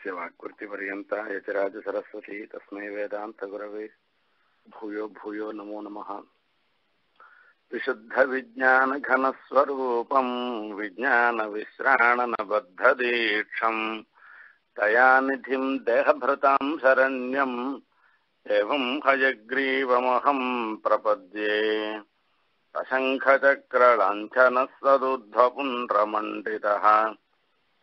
यस्य वाक्कृतिपर्यन्ता यतिराजसरस्वती तस्मै वेदान्तगुरवे। भूयो भूयो नमो नमः। विशुद्धविज्ञानघनस्वरूपम्, विज्ञानविश्राणनबद्धदीक्षम् दयानिधिम् देहभृताम् शरण्यम्, एवम् हयग्रीवमहम् प्रपद्ये। अशङ्खचक्रलाञ्छनस्वदुध्वपुण्ड्रमण्डितः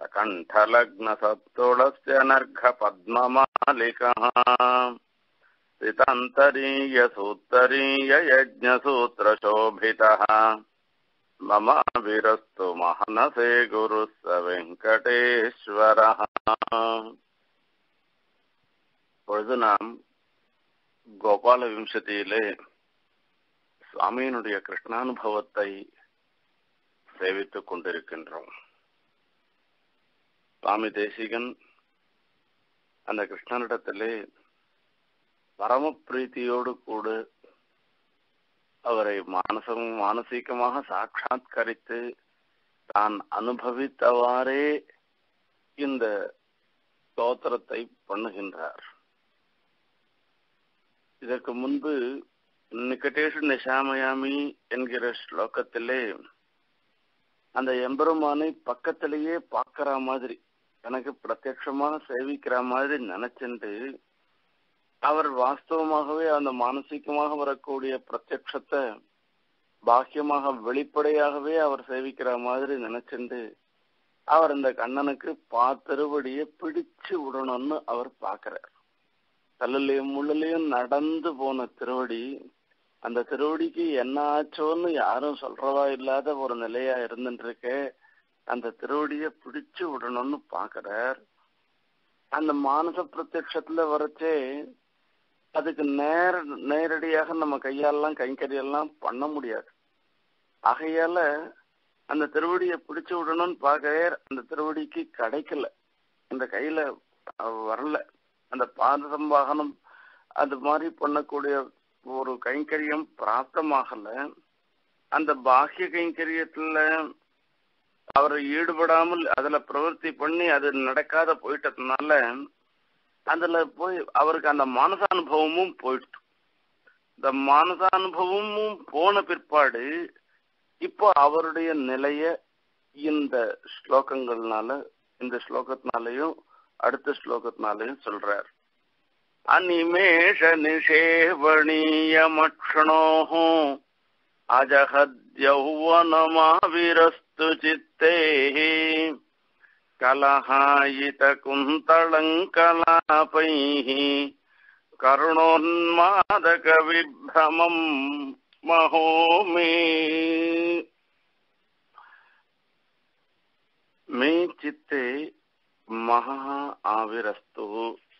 सकण्ठलग्नसत्तुलस्य नर्घपद्ममालिकः सितान्तरीयसूत्तरीययज्ञसूत्रशोभितः मम विरस्तु महनसे गुरुः स வெங்கடேஸ்வரः பொழுது நாம் கோபால விம்சதியிலே சுவாமியினுடைய கிருஷ்ணானுபவத்தை சேவித்துக் கொண்டிருக்கின்றோம் சுவாமி தேசிகன் அந்த கிருஷ்ணனிடத்திலே பரமப்பிரீத்தியோடு கூட அவரை மானசம் மானசீகமாக சாட்சாத்கரித்து தான் அனுபவித்தவாறே இந்த ஸ்தோத்திரத்தை பண்ணுகின்றார். இதற்கு முன்பு நிக்கட்டேஷு நிஷாமயாமி என்கிற ஸ்லோகத்திலே அந்த எம்பெருமானை பக்கத்திலேயே பார்க்கிற மாதிரி எனக்கு பிரத்யட்சமாக சேவிக்கிற மாதிரி நினைச்சுட்டு அவர் வாஸ்தவமாகவே அந்த மானசீகமாக வரக்கூடிய பிரத்யட்சத்தை பாக்கியமாக வெளிப்படையாகவே அவர் சேவிக்கிற மாதிரி நினைச்சுண்டு அவர் இந்த கண்ணனுக்கு பாத்திருவடியை பிடிச்சு விடணும்னு அவர் பாக்குறார். கல்லுலையும் முள்ளுலையும் நடந்து போன திருவடி அந்த திருவடிக்கு என்ன ஆச்சோன்னு யாரும் சொல்றவா இல்லாத ஒரு நிலையா இருந்துட்டு இருக்கேன் அந்த திருவடிய பிடிச்சு விடணும்னு பாக்குறார். அந்த மானச பிரத்யத்துல வரச்சே அதுக்கு நேர நேரடியாக நம்ம கையாலெல்லாம் கைங்கரியெல்லாம் பண்ண முடியாது. ஆகையால அந்த திருவடிய பிடிச்சு விடணும்னு பார்க்க அந்த திருவடிக்கு கிடைக்கல. அந்த கையில வரல. அந்த பாதம் வாகனம் அது மாதிரி பண்ணக்கூடிய ஒரு கைங்கரியம் பிராப்தமாகல. அந்த பாக்கிய கைங்கரியத்துல அவர் ஈடுபடாமல் அதுல பிரவர்த்தி பண்ணி அது நடக்காத போயிட்டதுனால அதுல போய் அவருக்கு அந்த மானசானுபவமும் போயிட்டு. இந்த மானசானுபவமும் போன பிற்பாடு இப்போ அவருடைய நிலைய இந்த ஸ்லோகங்கள்னால இந்த ஸ்லோகத்தினாலையும் அடுத்த ஸ்லோகத்தினாலையும் சொல்றார். அனிமேஷ நிஷேவணீயமக்ஷணோः अजहद्यौवनमाविरस्तु चित्तेः कलहायितकुन्तलङ्कलापैः करुणोन्मादकविभ्रमम् महो मे मे चित्ते மகா ஆவிரஸ்து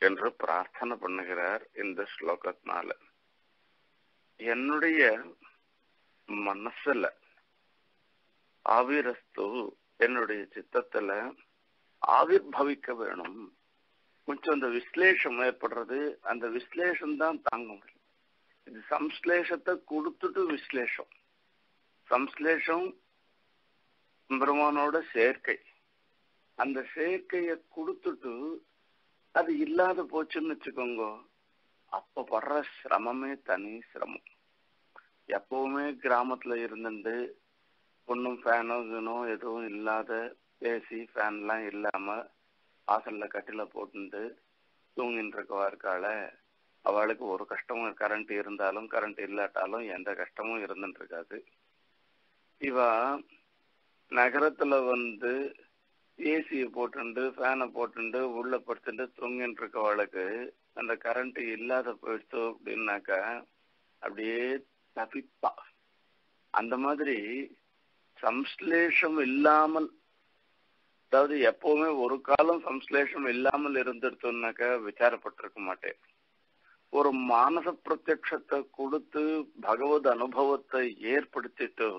என்று பிரார்த்தனை பண்ணுகிறார் இந்த ஸ்லோகத்தினால என்னுடைய மனசுல ஆவிரஸ்து என்னுடைய சித்தத்துல ஆவிர் பவிக்க வேணும். கொஞ்சம் அந்த விஸ்லேஷம் ஏற்படுறது அந்த விஸ்லேஷம் தான் தாங்க முடியும். இது சம்ஸ்லேஷத்தை கொடுத்துட்டு விஸ்லேஷம். சம்ஸ்லேஷம் பெருமானோட சேர்க்கை. அந்த சேர்க்கைய கொடுத்துட்டு அது இல்லாத போச்சுன்னு வச்சுக்கோங்க அப்ப படுற சிரமமே தனி சிரமம். எப்பவுமே கிராமத்துல இருந்துட்டு ஒன்றும் ஃபேனோ கீனோ எதுவும் இல்லாத ஏசி ஃபேன்லாம் இல்லாமல் வாசலில் கட்டில போட்டுட்டு தூங்கின்னு இருக்கவா இருக்காள. அவளுக்கு ஒரு கஷ்டமும் கரண்ட் இருந்தாலும் கரண்ட் இல்லாட்டாலும் எந்த கஷ்டமும் இருந்துட்டு இருக்காது இவ நகரத்துல வந்து ஏசியை போட்டுண்டு ஃபேனை போட்டுண்டு உள்ள படுத்துட்டு தூங்கின்னு இருக்கவளுக்கு அந்த கரண்ட் இல்லாத போயிடுச்சு அப்படின்னாக்கா அப்படியே தப்பிப்பா. அந்த மாதிரி சம்ஸ்லேஷம் இல்லாமல் அதாவது எப்பவுமே ஒரு காலம் சம்ஸ்லேஷம் இல்லாமல் இருந்துருத்தோம்னாக்க விசாரப்பட்டிருக்க மாட்டேன். ஒரு மானச பிரத்யட்சத்தை கொடுத்து பகவத் அனுபவத்தை ஏற்படுத்திட்டு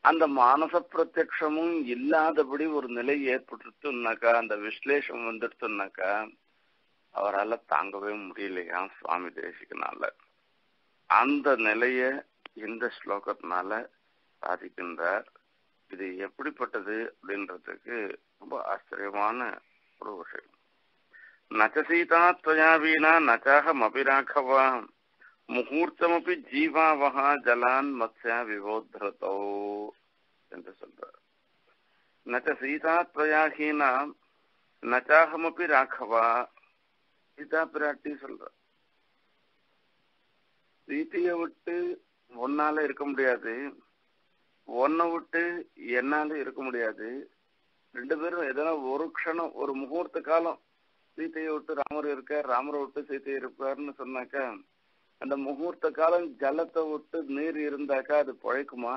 அந்த மானச பிரத்யட்சமும் இல்லாதபடி ஒரு நிலை ஏற்பட்டுருத்துனாக்கா அந்த விஸ்லேஷம் வந்துடுத்துனாக்கா அவரால் தாங்கவே முடியலையா சுவாமி தேசிகனால. அந்த நிலைய இந்த ஸ்லோகத்தினால சாதிக்கின்றார் இது எப்படிப்பட்டது அப்படின்றதுக்கு ரொம்ப ஆச்சரியமான ஒரு விஷயம். நச்ச சீதா துவயா வீணா நச்சாகம் அபிராகவா முகூர்த்தமபி ஜீவாவகா ஜலான் மத்யா விவோத்ரதோ என்று சொல்றார். நச்ச சீதா துவயா ஹீனா நச்சாகமபி ராகவா சீதா பிராட்டி சொல்ற சீத்தையை விட்டு ஒன்னால இருக்க முடியாது. ஒன்ன விட்டு என்னால இருக்க முடியாது. ரெண்டு பேரும் எதனா ஒரு க்ஷணம் ஒரு முகூர்த்த காலம் சீதையை விட்டு ராமர் இருக்க ராமரை விட்டு சீத்தையை இருப்பாருன்னு சொன்னாக்கா அந்த முகூர்த்த காலம் ஜலத்தை விட்டு நீர் இருந்தாக்கா அது பழைக்குமா?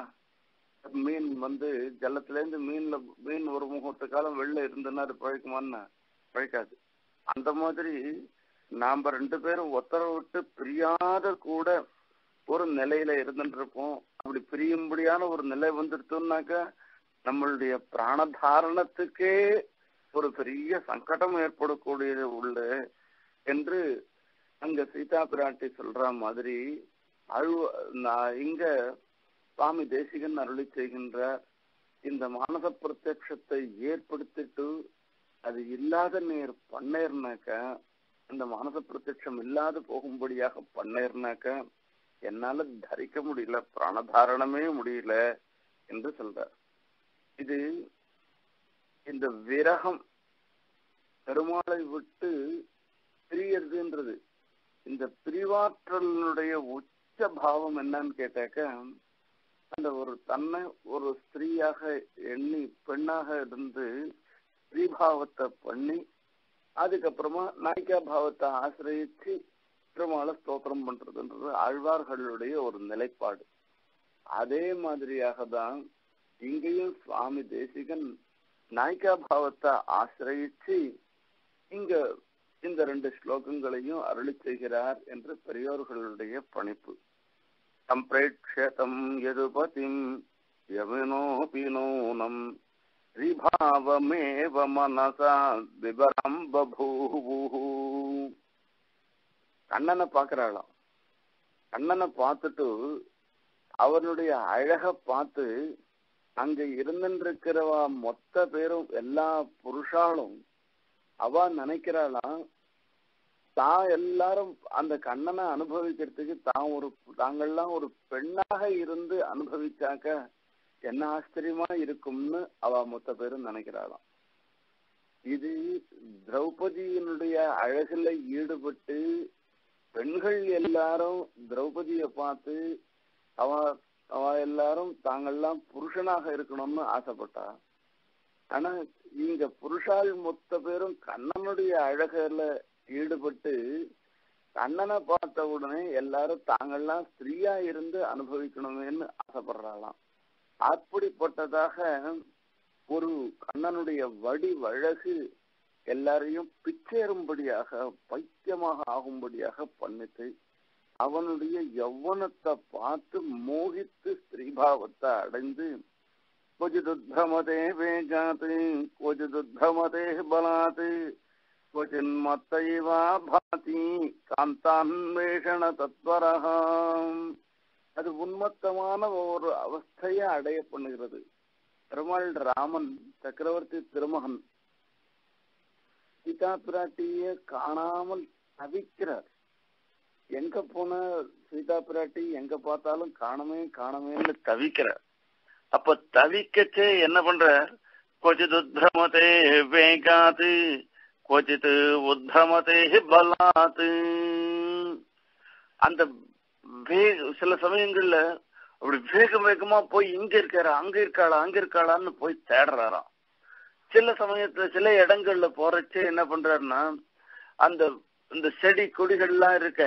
மீன் வந்து ஜலத்திலேருந்து மீன்ல மீன் ஒரு முகூர்த்த காலம் வெளில இருந்ததுன்னா அது பழைக்குமான்னு பழைக்காது. அந்த மாதிரி நாம ரெண்டு பேரும் ஒத்தரை விட்டு பிரியாத கூட ஒரு நிலையில இருந்துட்டு இருப்போம் அப்படி பிரியும்படியான ஒரு நிலை வந்துடுத்தோம்னாக்கா நம்மளுடைய பிராணதாரணத்துக்கே ஒரு பெரிய சங்கடம் ஏற்படக்கூடியது உள்ள என்று அங்க சீதா பிராட்டி சொல்ற மாதிரி அழுவ நான் இங்க சுவாமி தேசிகன் அருளி செய்கின்ற இந்த மானச பிரத்யத்தை ஏற்படுத்திட்டு அது இல்லாத நேர் பண்ணேர்னாக்க அந்த மானச பிரத்யட்சம் இல்லாது போகும்படியாக பண்ணேர்னாக்க என்னால தரிக்க முடியல பிராணதாரணமே முடியல என்று சொல்றார். இது இந்த விரகம் பெருமாளை விட்டு பிரியறதுன்றது. இந்த பிரிவாற்றலுடைய உச்ச பாவம் என்னன்னு கேட்டாக்க அந்த ஒரு தன்னை ஒரு ஸ்திரீயாக எண்ணி பெண்ணாக இருந்து ஸ்ரீபாவத்தை பண்ணி அதுக்கப்புறமா நாய்க்கா பாவத்தை ஆசிரியச்சு பெருமாளை ஸ்தோத்திரம் பண்றதுன்றது ஆழ்வார்களுடைய ஒரு நிலைப்பாடு. அதே மாதிரியாக தான் இங்கேயும் சுவாமி தேசிகன் நாய்க்கா பாவத்தை ஆசிரயிச்சு இங்க இந்த ரெண்டு ஸ்லோகங்களையும் அருளி செய்கிறார் என்று பெரியோர்களுடைய பணிப்பு. சம்பிரேட்சதம் எதுபதிம் யமுனோபி நூனம் ஸ்ரீபாவமேவ மனசா விபரம் பபூவு. கண்ணனை பாக்குறாளாம் கண்ணனை பார்த்துட்டு அவனுடைய அழக பார்த்து அங்க இருந்துருக்கிறவ மொத்த பேரும் எல்லா புருஷாலும் அவ நினைக்கிறாளாம் தான் எல்லாரும் அந்த கண்ணனை அனுபவிக்கிறதுக்கு தான் ஒரு தாங்கள்லாம் ஒரு பெண்ணாக இருந்து அனுபவிச்சாக்க என்ன ஆச்சரியமா இருக்கும்னு அவ மொத்த பேரும் நினைக்கிறாளாம். இது திரௌபதியினுடைய அழகுல ஈடுபட்டு பெண்கள் எல்லாரும் திரௌபதிய பார்த்து அவ அவ எல்லாரும் தாங்கள்லாம் புருஷனாக இருக்கணும்னு ஆசைப்பட்டா. ஆனா இங்க புருஷால் மொத்த பேரும் கண்ணனுடைய அழகல ஈடுபட்டு கண்ணனை பார்த்த உடனே எல்லாரும் தாங்கள்லாம் ஸ்திரீயா இருந்து அனுபவிக்கணுமேன்னு ஆசைப்படுறாளாம். அப்படிப்பட்டதாக ஒரு கண்ணனுடைய வடி வழகு எல்லாரையும் பிச்சேறும்படியாக பைத்தியமாக ஆகும்படியாக பண்ணிட்டு அவனுடைய யௌவனத்தை பார்த்து மோகித்து ஸ்ரீபாவத்தை அடைந்து கொஜிதுத்தமதே வேஜாத்து கொஜிதுத்தமதே பலாத்து கொஜின்மத்தைவா பாதி காந்தான்வேஷண தத்வரகாம் அது உன்மத்தமான ஒரு அவஸ்தையை அடைய பண்ணுகிறது. பெருமாள் ராமன் சக்கரவர்த்தி திருமகன் சீதா பிராட்டிய காணாமல் தவிக்கிறார். எங்க போன சீதா பிராட்டி எங்க பார்த்தாலும் காணமே காணமேன்னு தவிக்கிறார். அப்ப தவிக்கச்சே என்ன பண்ற கொச்சித் உத்ரமதே வேகாது கொச்சித் உத்ரமதே பலாத்து அந்த சில சமயங்கள்ல அப்படி வேக வேகமா போய் இங்க இருக்காரா அங்க இருக்காளா அங்க இருக்காளான்னு போய் தேடுறாராம். சில சமயத்துல சில இடங்கள்ல போறச்சு என்ன பண்றாருன்னா அந்த இந்த செடி கொடிகள்லாம் இருக்க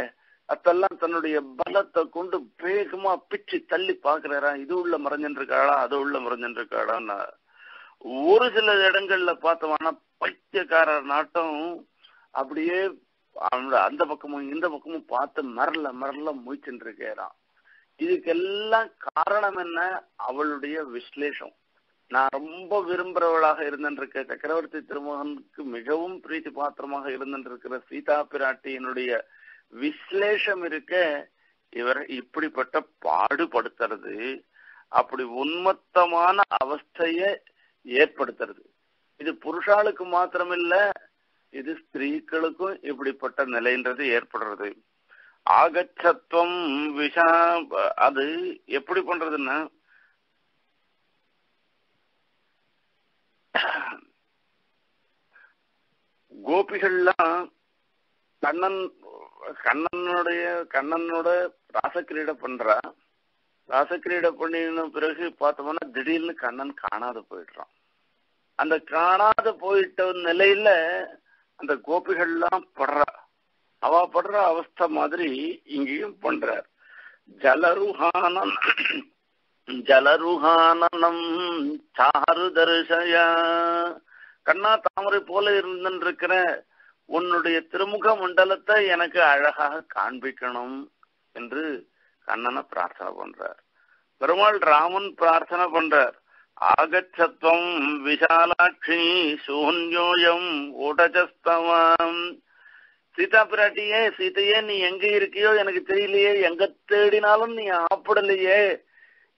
அதெல்லாம் தன்னுடைய பலத்தை கொண்டு வேகமா பிச்சு தள்ளி பாக்குறாரா? இது உள்ள மறைஞ்சிருக்காளா அது உள்ள மறைஞ்சிருக்காளான்னு ஒரு சில இடங்கள்ல பார்த்தோம்னா பைத்தியக்காரர் நாட்டம் அப்படியே அந்த பக்கமும் இந்த பக்கமும் பார்த்து மரல மரல முயற்சின்னு இருக்கிறான் இதுக்கெல்லாம் காரணம் என்ன? அவளுடைய விசலேஷம் நான் ரொம்ப விரும்புறவளாக இருந்திருக்க சக்கரவர்த்தி திருமகனுக்கு மிகவும் பிரீத்தி பாத்திரமாக இருந்திருக்கிற சீதா பிராட்டியினுடைய விசலேஷம் இருக்க இவர் இப்படிப்பட்ட பாடுபடுத்துறது அப்படி உன்மத்தமான அவஸ்தைய ஏற்படுத்துறது. இது புருஷாளுக்கு மாத்திரமில்ல இது ஸ்திரீகளுக்கும் இப்படிப்பட்ட நிலைன்றது ஏற்படுறது. ஆகச்சத்துவம் விஷா அது எப்படி பண்றதுன்னா கோபிகள்லாம் கண்ணன் கண்ணனுடைய கண்ணனோட ராசக்கிரீடை பண்றா. ராசக்கிரீடை பண்ணின பிறகு பார்த்தோம்னா திடீர்னு கண்ணன் காணாத போயிடுறான். அந்த காணாத போயிட்ட நிலையில அந்த கோபிகள்லாம் படுறா. அவ படுற அவஸ்தை மாதிரி இங்கேயும் பண்றார். ஜலருஹானம் ஜலருஹானனம் சாரு தரிசயா கண்ணா தாமரை போல இருந்திருக்கிற உன்னுடைய திருமுக மண்டலத்தை எனக்கு அழகாக காண்பிக்கணும் என்று கண்ணனை பிரார்த்தனை பண்றார். பெருமாள் ராமன் பிரார்த்தனை பண்றார். ஆகச்சத்வம் விஷாலாட்சி சூன்யோயம் ஊடஜஸ்தவம் சீதா பிராட்டியே சீதையே நீ எங்க இருக்கியோ எனக்கு தெரியலையே எங்க தேடினாலும் நீ ஆப்பிடலையே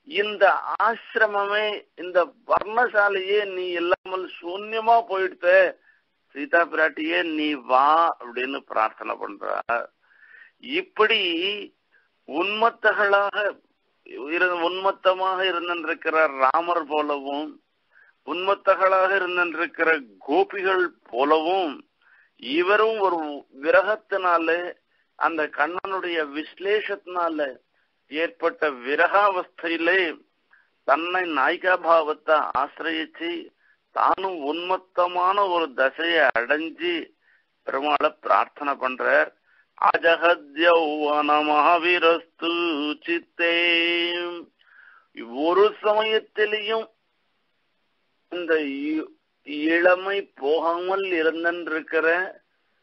இந்த ஆசிரமமே இந்த வர்ணசாலையே நீ இல்லாமல் சூன்யமா போயிடுத்த. சீதா பிராட்டியே நீ வா அப்படின்னு பிரார்த்தனை பண்ற. இப்படி உன்மத்தகளாக உன்மத்தமாக இருந்திருக்கிற ராமர் போலவும் உன்மத்தகளாக இருந்திருக்கிற கோபிகள் போலவும் இவரும் ஒரு விரகத்தினால அந்த கண்ணனுடைய விசலேஷத்தினால ஏற்பட்ட விரகாவஸ்தையிலே தன்னை நாயிகா பாவத்தை ஆசிரயிச்சு தானும் உன்மத்தமான ஒரு தசையை அடைஞ்சு பெருமாளை பிரார்த்தனை பண்றார். அஜகத்யௌவனமஹவிரஸ்து சித்தே ஒரு சமயத்திலையும் இந்த இளமை போகாமல் இருந்திருக்கிற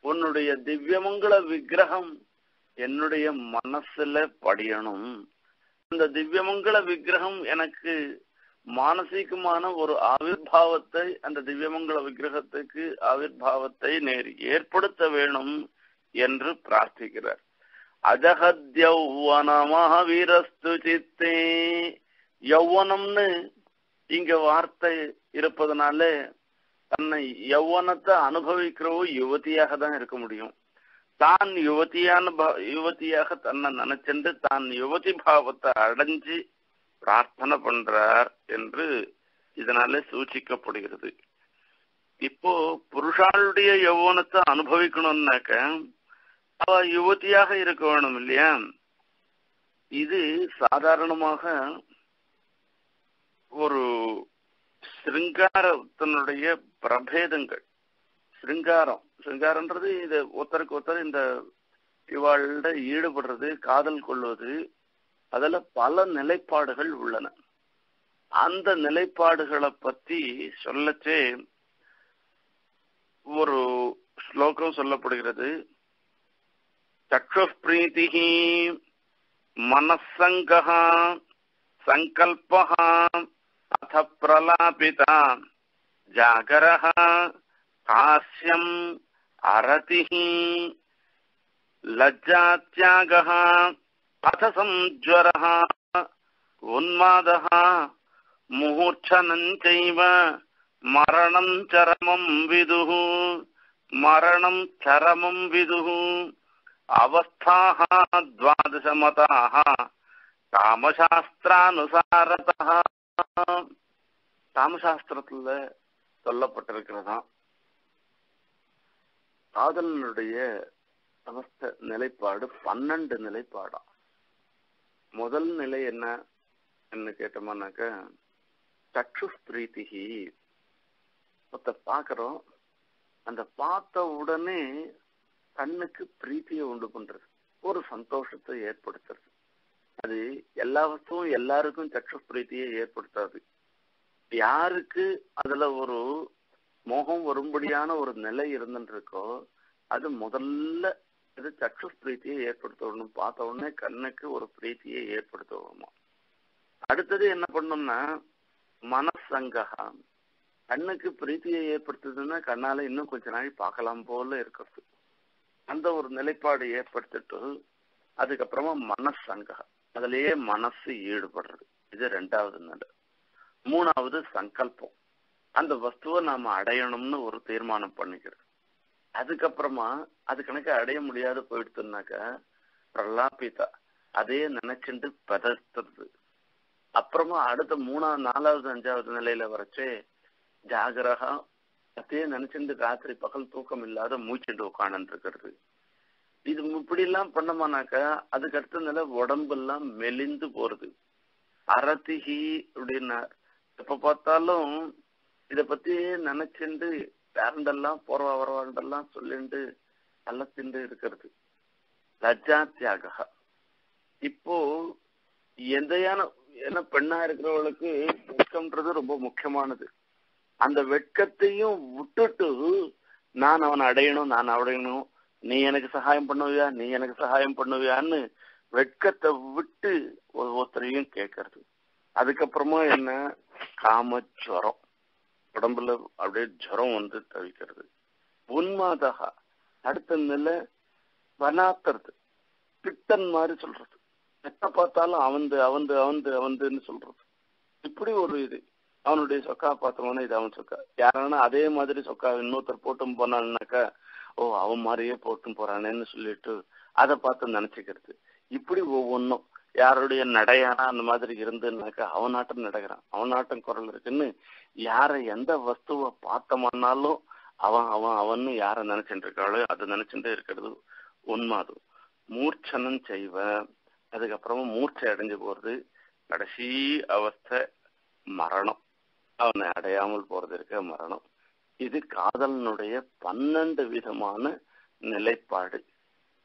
உன்னுடைய திவ்யமங்கள விக்கிரகம் என்னுடைய மனசுல படியணும். அந்த திவ்யமங்கள விக்கிரகம் எனக்கு மானசீகமான ஒரு ஆவிர்வாவத்தை அந்த திவ்யமங்கள விக்கிரகத்துக்கு ஆவிர்வாவத்தை நேர் ஏற்படுத்த வேணும் என்று பிரார்த்திக்கிறார். அஜகத்யௌவனமஹவீரஸ்து சித்தே. யௌவனம்னு இங்க வார்த்தை இருப்பதனால தன்னை யௌவனத்தை அனுபவிக்கிறவோ யுவதியாக தான் இருக்க முடியும். தான் யுவதியான யுவதியாக தன்னை நினைச்சென்று தான் யுவதி பாவத்தை அடைஞ்சு பிரார்த்தனை பண்றார் என்று இதனால சூச்சிக்கப்படுகிறது இப்போ புருஷாளுடைய யௌவனத்தை அனுபவிக்கணும்னாக்க அவ யுவதியாக இருக்க வேணும் இல்லையா இது சாதாரணமாக ஒரு சிருங்காரத்தினுடைய பிரபேதங்கள் சிங்காரம். சிங்காரம்ன்றது இது ஒருத்தருக்கு ஒருத்தர் இந்த இவாழ்ட ஈடுபடுறது காதல் கொள்வது அதுல பல நிலைப்பாடுகள் உள்ளன. அந்த நிலைப்பாடுகளை பத்தி சொல்லச்சே ஒரு ஸ்லோகம் சொல்லப்படுகிறது. சக்ஷுப்ரீதி மனசங்கா சங்கல்பா அத பிரலாபிதா ஜாகரஹா कास्यम् अरतिः लज्जात्यागः अथ संज्वरः उन्मादः मुहूर्च्छनम् चैव मरणम् चरमम् विदुः मरणम् चरमम् विदुः अवस्थाः द्वादशमताः காமசாஸ்திரானுசாரதா காமசாஸ்திரத்துல சொல்லப்பட்டிருக்கிறதாம் காதலனுடைய அவஸ்த நிலைப்பாடு பன்னெண்டு நிலைப்பாடா. முதல் நிலை என்ன என்ன கேட்டோம்னாக்க சக்ஷு பிரீத்திகி ஒருத்த பார்க்குறோம் அந்த பார்த்த உடனே கண்ணுக்கு பிரீத்தியை உண்டு பண்றது. ஒரு சந்தோஷத்தை ஏற்படுத்துறது. அது எல்லா வஸ்துவும் எல்லாருக்கும் சக்ஷு பிரீத்தியை ஏற்படுத்தாது. யாருக்கு அதுல ஒரு மோகம் வரும்படியான ஒரு நிலை இருந்துருக்கோ அது முதல்ல இது சக்ஷு பிரீத்தியை ஏற்படுத்தணும் பார்த்த உடனே கண்ணுக்கு ஒரு பிரீத்தியை ஏற்படுத்தணுமா அடுத்தது என்ன பண்ணணும்னா மனசங்கா கண்ணுக்கு பிரீத்தியை ஏற்படுத்துதுன்னா கண்ணால இன்னும் கொஞ்ச நாள் பார்க்கலாம் போல இருக்கிறது. அந்த ஒரு நிலைப்பாடு ஏற்படுத்திட்டு அதுக்கப்புறமா மனசங்கா. அதுலயே மனசு ஈடுபடுறது. இது ரெண்டாவது நிலை. மூணாவது சங்கல்பம். அந்த வஸ்துவை நாம அடையணும்னு ஒரு தீர்மானம் பண்ணிக்கிறோம். அதுக்கப்புறமா அது கணக்கு அடைய முடியாது போயிடுத்துனாக்கா பிரலாபிதா அதே நினைச்சுட்டு பதத்துறது அப்புறமா அடுத்த மூணாவது நாலாவது அஞ்சாவது நிலையில வரைச்சு ஜாகிரகா அதே நினைச்சுட்டு ராத்திரி பகல் தூக்கம் இல்லாத மூச்சுட்டு உட்காந்து இருக்கிறது இது இப்படி எல்லாம் பண்ணோமானாக்கா அதுக்கு அடுத்த நிலை உடம்பெல்லாம் மெலிந்து போறது. அரதிகி அப்படின்னா எப்ப பார்த்தாலும் இத பத்தி நினைச்சுண்டு பேரண்டெல்லாம் போறவா வரவாண்டெல்லாம் சொல்லிண்டு அல்லத்திண்டு இருக்கிறது. லஜ்ஜா தியாக. இப்போ எந்தையான ஏன்னா பெண்ணா இருக்கிறவளுக்கு வெட்கம்ன்றது ரொம்ப முக்கியமானது. அந்த வெட்கத்தையும் விட்டுட்டு நான் அவனை அடையணும் நான் அடையணும். நீ எனக்கு சகாயம் பண்ணுவியா? நீ எனக்கு சகாயம் பண்ணுவியான்னு வெட்கத்தை விட்டு ஒவ்வொருத்தரையும் கேட்கறது. அதுக்கப்புறமா என்ன? காமச்சுவரம் உடம்புல அப்படியே ஜுரம் வந்து தவிக்கிறது. உன்மாதகா. அடுத்த நிலை வனாத்துறது. திட்டன் மாதிரி சொல்றது. எத்த பார்த்தாலும் அவந்து அவந்து அவந்து அவந்துன்னு சொல்றது. இப்படி ஒரு இது. அவனுடைய சொக்கா பார்த்தோம்னா இது அவன் சொக்கா. யாரானா அதே மாதிரி சொக்கா இன்னொருத்தர் போட்டும் போனான்னாக்கா ஓ அவன் மாதிரியே போட்டும் போறானேன்னு சொல்லிட்டு அதை பார்த்து நினைச்சுக்கிறது. இப்படி ஒவ்வொன்றும் யாருடைய நடையானா அந்த மாதிரி இருந்துன்னாக்கா அவனாட்டம் நடக்கிறான். அவனாட்டம் குரல் இருக்குன்னு யாரை எந்த வஸ்துவை பார்த்தோம்னாலும் அவன் அவன் அவன்னு யாரை நினைச்சுட்டு இருக்காளோ அதை நினைச்சுட்டு இருக்கிறது உண்மாதும் மூர்ச்சனம் செய்வ அதுக்கப்புறமா மூர்ச்சை அடைஞ்சு போறது கடைசி அவஸ்தை மரணம். அவனை அடையாமல் போறது இருக்க மரணம். இது காதலனுடைய பன்னெண்டு விதமான நிலைப்பாடு.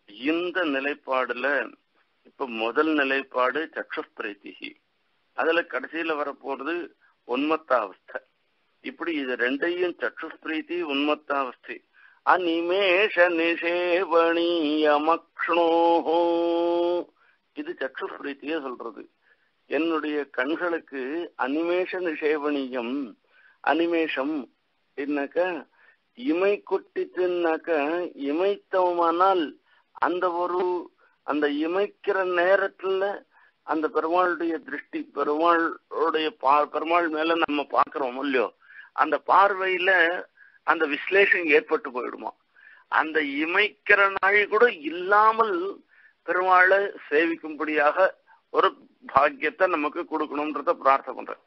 இந்த நிலைப்பாடுல இப்ப முதல் நிலைப்பாடு சக்ஷுஸ்பிரீத்திகி அதுல கடைசியில வரப்போறது உன்மத்தாவஸ்தை. இப்படி இது ரெண்டையும் சக்ஷுஸ்பிரீத்தி உன்மத்தாவஸ்தை. அனிமேஷ நிஷேவணியமக்ஷ்ணோஹோ இது சக்ஷுஸ்பிரீத்தியே சொல்றது. என்னுடைய கண்களுக்கு அனிமேஷ நிஷேவணியம் அனிமேஷம் என்னக்க இமை தின்னாக்க இமைத்தவமானால் அந்த ஒரு அந்த இமைக்கிற நேரத்துல அந்த பெருமாளுடைய திருஷ்டி பெருமாளுடைய பா பெருமாள் மேல நம்ம பாக்குறோம் இல்லையோ அந்த பார்வையில அந்த விஸ்லேஷம் ஏற்பட்டு போயிடுமா. அந்த இமைக்கிற நாள் கூட இல்லாமல் பெருமாளை சேவிக்கும்படியாக ஒரு பாக்கியத்தை நமக்கு கொடுக்கணும்ன்றத பிரார்த்தனை பண்றேன்.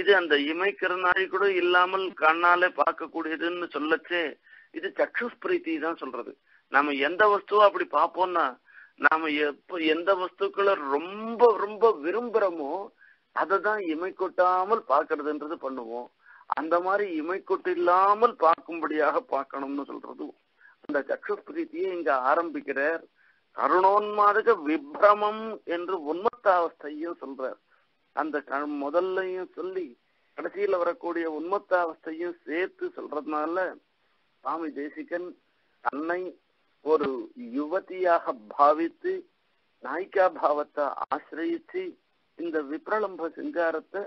இது அந்த இமைக்கிற நாள் கூட இல்லாமல் கண்ணாலே பார்க்கக்கூடியதுன்னு சொல்லச்சே இது சக்ஷுஸ்பிரீத்தி தான் சொல்றது. நம்ம எந்த வஸ்துவா அப்படி பார்ப்போம்னா நாம எப்ப எந்த வஸ்துக்களை ரொம்ப ரொம்ப விரும்புறோமோ அதை தான் இமை கொட்டாமல் பார்க்கறதுன்றது பண்ணுவோம். அந்த மாதிரி இமை கொட்டு இல்லாமல் பார்க்கும்படியாக பார்க்கணும்னு சொல்றது அந்த சக்ஷுஸ்பிரீத்தியை இங்க ஆரம்பிக்கிறார். கருணோன்மாதக விப்ரமம் என்று உண்மத்தாவஸ்தையும் சொல்றார். அந்த முதல்லையும் சொல்லி கடைசியில வரக்கூடிய உண்மத்தாவஸ்தையும் சேர்த்து சொல்றதுனால சுவாமி தேசிகன் தன்னை ஒரு யுவதியாக பாவித்து நாய்க்கா பாவத்தை ஆசிரியத்து இந்த விப்ரலம்ப சிங்காரத்தை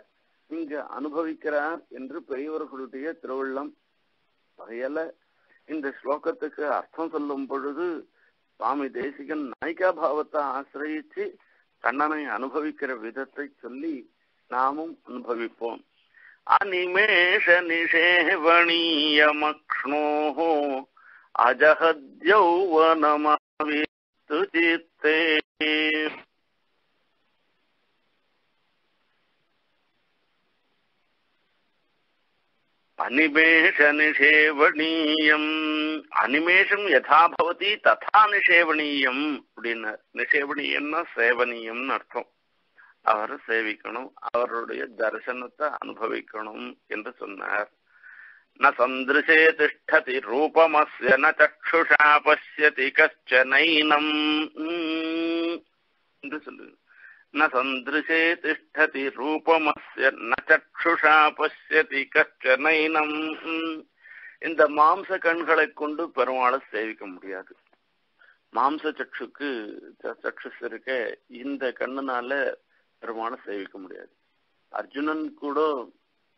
இங்க அனுபவிக்கிறார் என்று பெரியவர்களுடைய திருவள்ளம் வகையில. இந்த ஸ்லோகத்துக்கு அர்த்தம் சொல்லும் பொழுது சுவாமி தேசிகன் நாய்க்கா பாவத்தை ஆசிரியிச்சு கண்ணனை அனுபவிக்கிற விதத்தை சொல்லி நாமும் அனுபவிப்போம். அனிமேஷ நிஷேவணீயமக்ஷ்ணோஹோ அஜஹத்யௌவனமாவித்து சித்தே அனிமேஷ நிஷேவணீயம் அனிமேஷம் யதா பவதி ததா நிஷேவணீயம் அப்படின்னு. நிஷேவணீயம்னா சேவனீயம்னு அர்த்தம். அவரை சேவிக்கணும் அவருடைய தரிசனத்தை அனுபவிக்கணும் என்று சொன்னார். ந சந்திருஷே திஷ்டதி ரூபமஸ்ய ந சக்ஷுஷா பசியதி கஷ்டனைனம் என்று சொல்லு ந திஷ்டதி ரூபமஸ்ய ந பசியதி கஷ்டனைனம் இந்த மாம்ச கண்களை கொண்டு பெருமாளை சேவிக்க முடியாது. மாம்ச சக்ஷுக்கு சக்ஷஸ் இருக்க இந்த கண்ணுனால பெருமாளை சேவிக்க முடியாது. அர்ஜுனன் கூட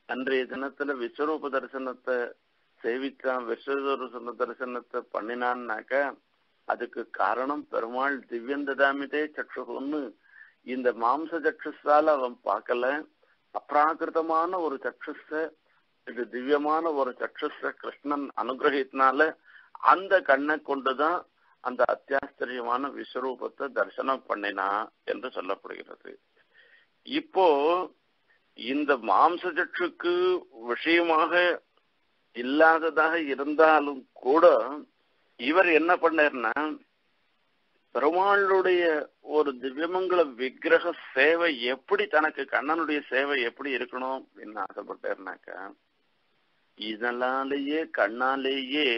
அன்றைய தினத்துல விஸ்வரூப தரிசனத்தை சேவித்தான் விஸ்வரூப தரிசனத்தை பண்ணினான்னாக்க அதுக்கு காரணம் பெருமாள் திவ்யந்ததாமிதே சக்ஷுன்னு இந்த மாம்ச சக்ஷுஸால அவன் பார்க்கல. அப்ராகிருதமான ஒரு சக்ஷுஸ இது திவ்யமான ஒரு சக்ஷுஸ கிருஷ்ணன் அனுகிரகித்தினால அந்த கண்ணை கொண்டுதான் அந்த அத்தியாச்சரியமான விஸ்வரூபத்தை தரிசனம் பண்ணினா என்று சொல்லப்படுகிறது. இப்போ இந்த மாம்சஜற்றுக்கு விஷயமாக இல்லாததாக இருந்தாலும் கூட இவர் என்ன பண்ணார்னா பெருமாளுடைய ஒரு திவ்யமங்கல விக்கிரக சேவை எப்படி தனக்கு கண்ணனுடைய சேவை எப்படி இருக்கணும் அப்படின்னு ஆசைப்பட்டாருனாக்கா இதனாலேயே கண்ணாலேயே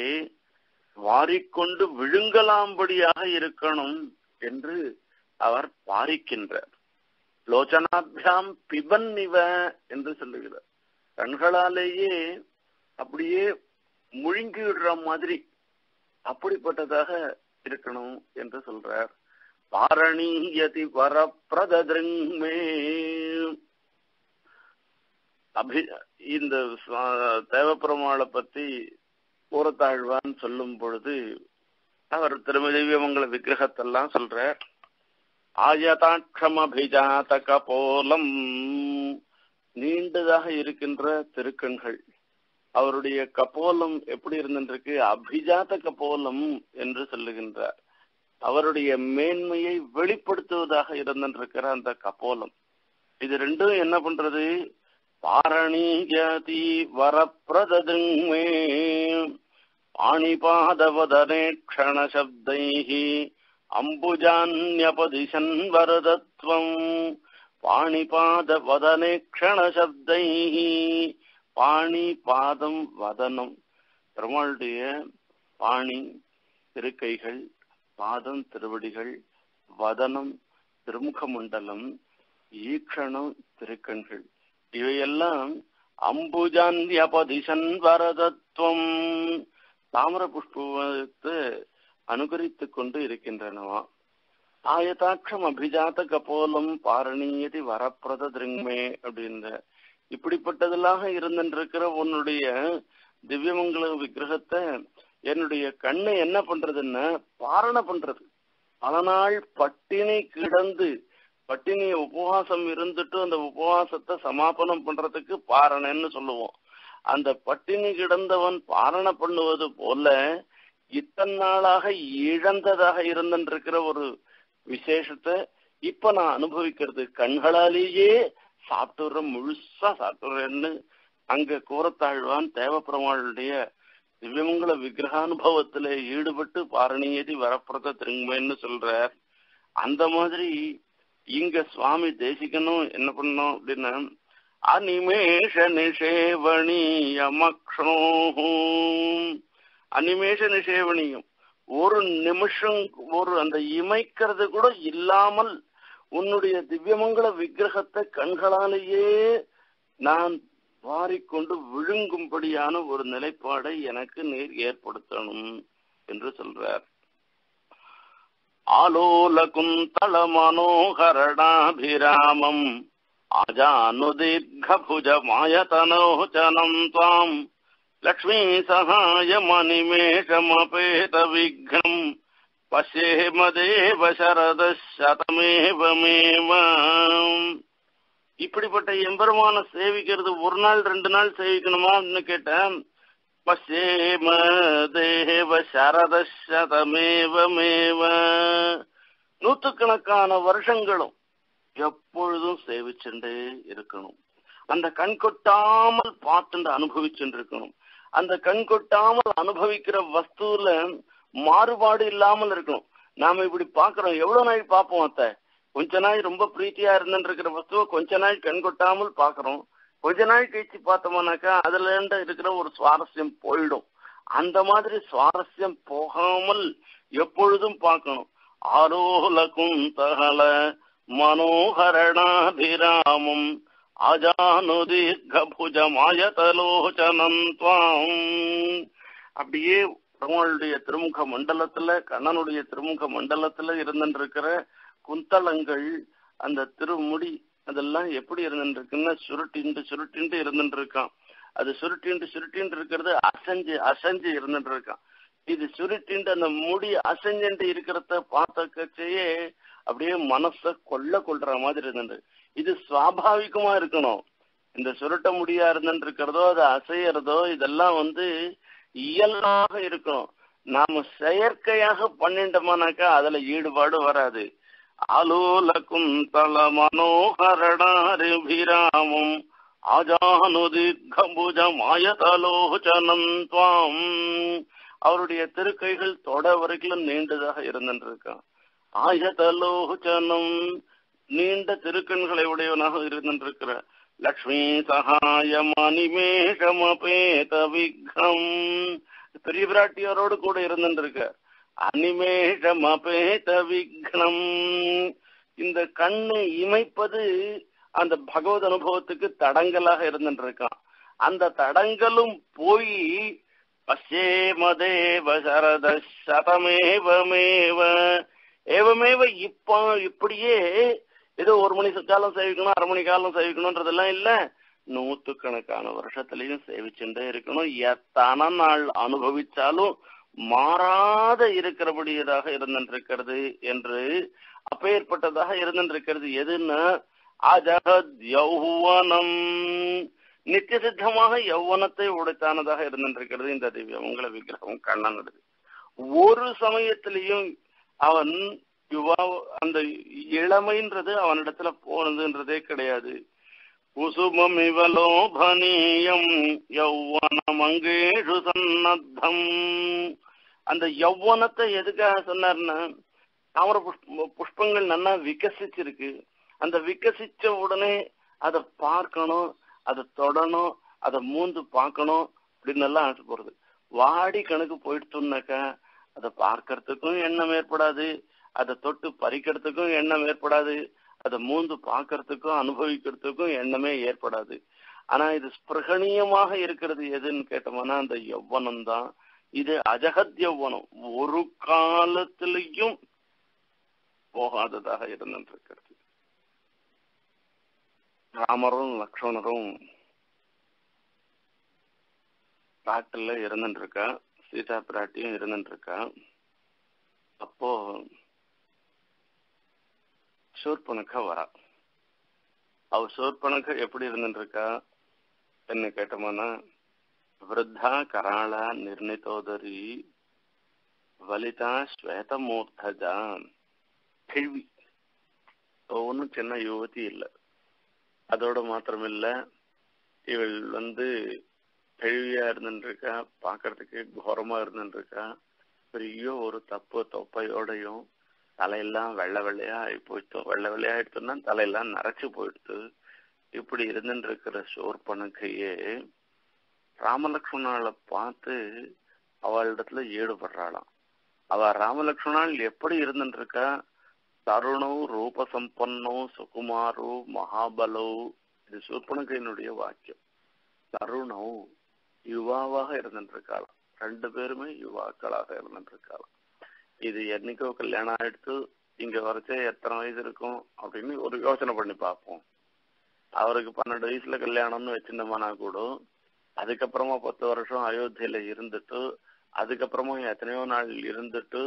வாரிக்கொண்டு விழுங்கலாம்படியாக இருக்கணும் என்று அவர் பாரிக்கின்றார். லோச்சனாபியாம் பிபன் இவ என்று சொல்லுகிறார். கண்களாலேயே அப்படியே முழுங்கி விடுற மாதிரி அப்படிப்பட்டதாக இருக்கணும் என்று சொல்றார். பாரணீயதி வரப்பிரதமே அபி இந்த தேவப்பெருமாளை பத்தி கூறத்தாழ்வான் சொல்லும் பொழுது அவர் திருமதிவியமங்கல விக்கிரகத்தெல்லாம் சொல்றார். ஆயதாட்சமபிஜாத கபோலம் நீண்டதாக இருக்கின்ற திருக்கண்கள். அவருடைய கபோலம் எப்படி இருந்திருக்கு? அபிஜாத கபோலம் என்று சொல்லுகின்றார். அவருடைய மேன்மையை வெளிப்படுத்துவதாக இருந்திருக்கிற அந்த கபோலம். இது ரெண்டும் என்ன பண்றது? பாரணீயதி வரப்பிரதமே பாணிபாதவதனே க்ஷணசப்தைः அம்புஜான்யபதிசன் வரதத்வம் பாணிபாதவதனே க்ஷணசப்தைः பாணி பாதம் வதனம். பெருமாளுடைய பாணி திருக்கைகள் பாதம் திருவடிகள் வதனம் திருமுக மண்டலம் ஈக்ஷணம் திருக்கண்கள். இவையெல்லாம் அம்புஜான்யபதிசன் வரதத்துவம் தாமர புஷ்பத்தை அனுகரித்துக் கொண்டு இருக்கின்றனவா? ஆயதாட்சம் அபிஜாத கபோலம் பாரணீயதி வரப்பிரத திருங்மே அப்படின்ற. இப்படிப்பட்டதெல்லாம் இருந்திருக்கிற உன்னுடைய திவ்யமங்கல விக்கிரகத்தை என்னுடைய கண்ணு என்ன பண்றதுன்னா பாரண பண்றது. பல நாள் பட்டினி கிடந்து பட்டினி உபவாசம் இருந்துட்டு அந்த உபவாசத்தை சமாபனம் பண்றதுக்கு பாரணன்னு சொல்லுவோம். அந்த பட்டினி கிடந்தவன் பாரண பண்ணுவது போல இத்தனை நாளாக இழந்ததாக இருந்திருக்கிற ஒரு விசேஷத்தை இப்ப நான் அனுபவிக்கிறது. கண்களாலேயே சாப்பிட்டுற முழுசா சாப்பிட்டுறேன்னு அங்க கூறத்தாழ்வான் தேவப்பெருமாளுடைய திவ்யமங்கல விக்கிரகானுபவத்துல ஈடுபட்டு பாரணியதி வரப்பிரத திரும்பன்னு சொல்றார். அந்த மாதிரி இங்க சுவாமி தேசிக்கணும் என்ன பண்ணோம் அப்படின்னா அனிமேஷ நிஷேவணியமக்ஷோம் அனிமேஷ நிஷேவனியும் ஒரு நிமிஷம் ஒரு அந்த இமைக்கிறது கூட இல்லாமல் உன்னுடைய திவ்யமங்கல விக்கிரகத்தை கண்களாலேயே நான் வாரிக்கொண்டு விழுங்கும்படியான ஒரு நிலைப்பாடை எனக்கு நீர் ஏற்படுத்தணும் என்று சொல்றார். ஆலோல குந்தள மனோகரணாபிராமம் அஜானுதீர்கபுஜ மாயதனோச்சனம் தாம். லக்ஷ்மீ சகாயமனிமேஷமபேத விக்னம் பசேமதேவ சரத சதமேவமேவ இப்படிப்பட்ட எம்பெருமான சேவிக்கிறது ஒரு நாள் ரெண்டு நாள் சேவிக்கணுமான்னு கேட்டேன். பசேம தேவ சரத சதமேவமேவ நூத்துக்கணக்கான வருஷங்களும் எப்பொழுதும் சேவிச்சுட்டே இருக்கணும். அந்த கண் கொட்டாமல் பார்த்துட்டு அனுபவிச்சுட்டு இருக்கணும். அந்த கண் கொட்டாமல் அனுபவிக்கிற வஸ்துல மாறுபாடு இல்லாமல் இருக்கணும். நாம இப்படி பாக்குறோம் எவ்வளவு நாள் பார்ப்போம் அத்தை? கொஞ்ச நாள் ரொம்ப பிரீத்தியா இருந்துருக்கிற வஸ்துவை கொஞ்ச நாள் கண் கொட்டாமல் பாக்குறோம் கொஞ்ச நாள் கழிச்சு பார்த்தோம்னாக்கா அதுல இருந்து இருக்கிற ஒரு சுவாரஸ்யம் போயிடும். அந்த மாதிரி சுவாரஸ்யம் போகாமல் எப்பொழுதும் பார்க்கணும். ஆரோலகும் தகல மனோகரணாபிராமம். அஜானுதீர்கபுஜ துவாம். அப்படியே பெருமாளுடைய திருமுக மண்டலத்துல கண்ணனுடைய திருமுக மண்டலத்துல இருந்துருக்கிற குந்தளங்கள் அந்த திருமுடி அதெல்லாம் எப்படி இருந்துருக்குன்னா சுருட்டிண்டு சுருட்டிண்டு இருந்துட்டு இருக்கான் அது சுருட்டிண்டு சுருட்டிண்டு இருக்கிறது அசைஞ்சு அசைஞ்சு இருந்துட்டு இருக்கான் இது சுருட்டிண்டு அந்த முடி அசைஞ்சுட்டு இருக்கிறத பார்த்த கட்சியே அப்படியே மனச கொல்ல கொள்ற மாதிரி இருந்துட்டு இது சுவாபாவிகமா இருக்கணும். இந்த சுருட்ட முடியா இருந்துட்டு இருக்கிறதோ அது அசையறதோ இதெல்லாம் வந்து இயல்பாக இருக்கணும். நாம செயற்கையாக பண்ணிட்டோமானாக்கா அதுல ஈடுபாடு வராது. அலோலக்கும் தல மனோகரடாரிபிராமம் ஆஜானுதிர்கம்புஜ மாயதலோச்சனம் துவாம். அவருடைய திருக்கைகள் தொட வரைக்கும் நீண்டதாக இருந்திருக்கான் ஆயதலோச்சனம் நீண்ட திருக்கண்களை உடையவனாக இருந்திருக்கிற லக்ஷ்மி சகாயம் அனிமேஷமபேத விக்ரம். பெரிய பிராட்டியாரோடு கூட இருந்திருக்க அனிமேஷமபேத விக்னம் இந்த கண்ணை இமைப்பது அந்த பகவத் அனுபவத்துக்கு தடங்கலாக இருந்துருக்கான். அந்த தடங்கலும் போய் பசேமதேவ சரத சதமேவமேவ. ஏவமேவ இப்போ இப்படியே ஏதோ ஒரு மணி காலம் சேவிக்கணும் அரை மணி காலம் சேவிக்கணும்ன்றதெல்லாம் இல்ல. நூத்துக்கணக்கான வருஷத்துலயும் சேவிச்சுட்டே இருக்கணும். எத்தனை நாள் அனுபவிச்சாலும் மாறாத இருக்கிறபடியதாக இருந்திருக்கிறது என்று அப்பேற்பட்டதாக இருந்திருக்கிறது. எதுன்னா அஜகத் யௌவனம். நித்திய சித்தமாக யௌவனத்தை உடைத்தானதாக இருந்திருக்கிறது இந்த திவ்யமங்கல விக்கிரகம் கண்ணனுடையது ஒரு சமயத்திலையும் அவன் யுவா அந்த இளமைன்றது அவனிடத்துல போனதுன்றதே கிடையாது. குசுமம் இவலோபனீயம் யௌவனம் அங்கேஷு சன்னத்தம். அந்த யௌவனத்தை எதுக்காக சொன்னார்னா தாமர புஷ்பங்கள் நல்லா விகசிச்சிருக்கு. அந்த விகசிச்ச உடனே அதை பார்க்கணும் அதை தொடணும் அதை மூந்து பார்க்கணும் அப்படின்னு எல்லாம் ஆசைப்படுறது வாடி கணக்கு போயிடுச்சுனாக்கா அதை பார்க்கறதுக்கும் எண்ணம் ஏற்படாது. அதை தொட்டு பறிக்கிறதுக்கும் எண்ணம் ஏற்படாது. அதை மூந்து பார்க்கறதுக்கும் அனுபவிக்கிறதுக்கும் எண்ணமே ஏற்படாது. ஆனா இது ஸ்பிருகணியமாக இருக்கிறது எதுன்னு கேட்டோம்னா அந்த யௌவனம் தான். இது அஜகத் யௌவனம். ஒரு காலத்திலையும் போகாததாக இருந்திருக்கிறது ராமரும் லக்ஷ்மணரும் காட்டுல இருந்துட்டு இருக்கா சீதா பிராட்டியும் இருந்துட்டு இருக்கா அப்போ சூர்பனுக்க வரா அவ சூர்பனுக்க எப்படி இருந்துருக்கா இருக்கா என்ன கேட்டோம்னா விருத்தா கராளா நிர்ணிதோதரி வலிதா ஸ்வேதமூர்த்தஜா கிழ்வி ஒன்னும் சின்ன யுவதி இல்லை. அதோட மாத்திரமில்ல இவள் வந்து கேள்வியா இருந்துருக்கா பாக்குறதுக்கு கோரமா இருந்துருக்கா பெரிய ஒரு தப்பு தொப்பையோடையும் தலையெல்லாம் வெள்ளை வெள்ளையா ஆகி போயிட்டோம் வெள்ளை வெள்ளையா ஆயிடுத்தோம்னா தலையெல்லாம் நரைச்சு போயிடுது. இப்படி இருந்துட்டு இருக்கிற சோர்பனுக்கையே ராமலக்ஷ்மணால பார்த்து அவளிடத்துல ஈடுபடுறாளாம். அவ ராமலக்ஷ்மணால் எப்படி இருந்துட்டு இருக்கா தருணோ ரூபசம்பன்னோ சுகுமாரோ மகாபலோ இது சூர்பனகையினுடைய வாக்கியம். தருணோ யுவாவாக இருந்துருக்காளாம். ரெண்டு பேருமே யுவாக்களாக இருந்துருக்காளாம். இது என்னைக்கோ கல்யாணம் ஆயிடுத்து இங்க வரைச்சே எத்தனை வயசு இருக்கும் அப்படின்னு ஒரு யோசனை பண்ணி பார்ப்போம். அவருக்கு பன்னெண்டு வயசுல கல்யாணம்னு வச்சிருந்தோம்னா கூட அதுக்கப்புறமா பத்து வருஷம் அயோத்தியில இருந்துட்டு அதுக்கப்புறமா எத்தனையோ நாள் இருந்துட்டு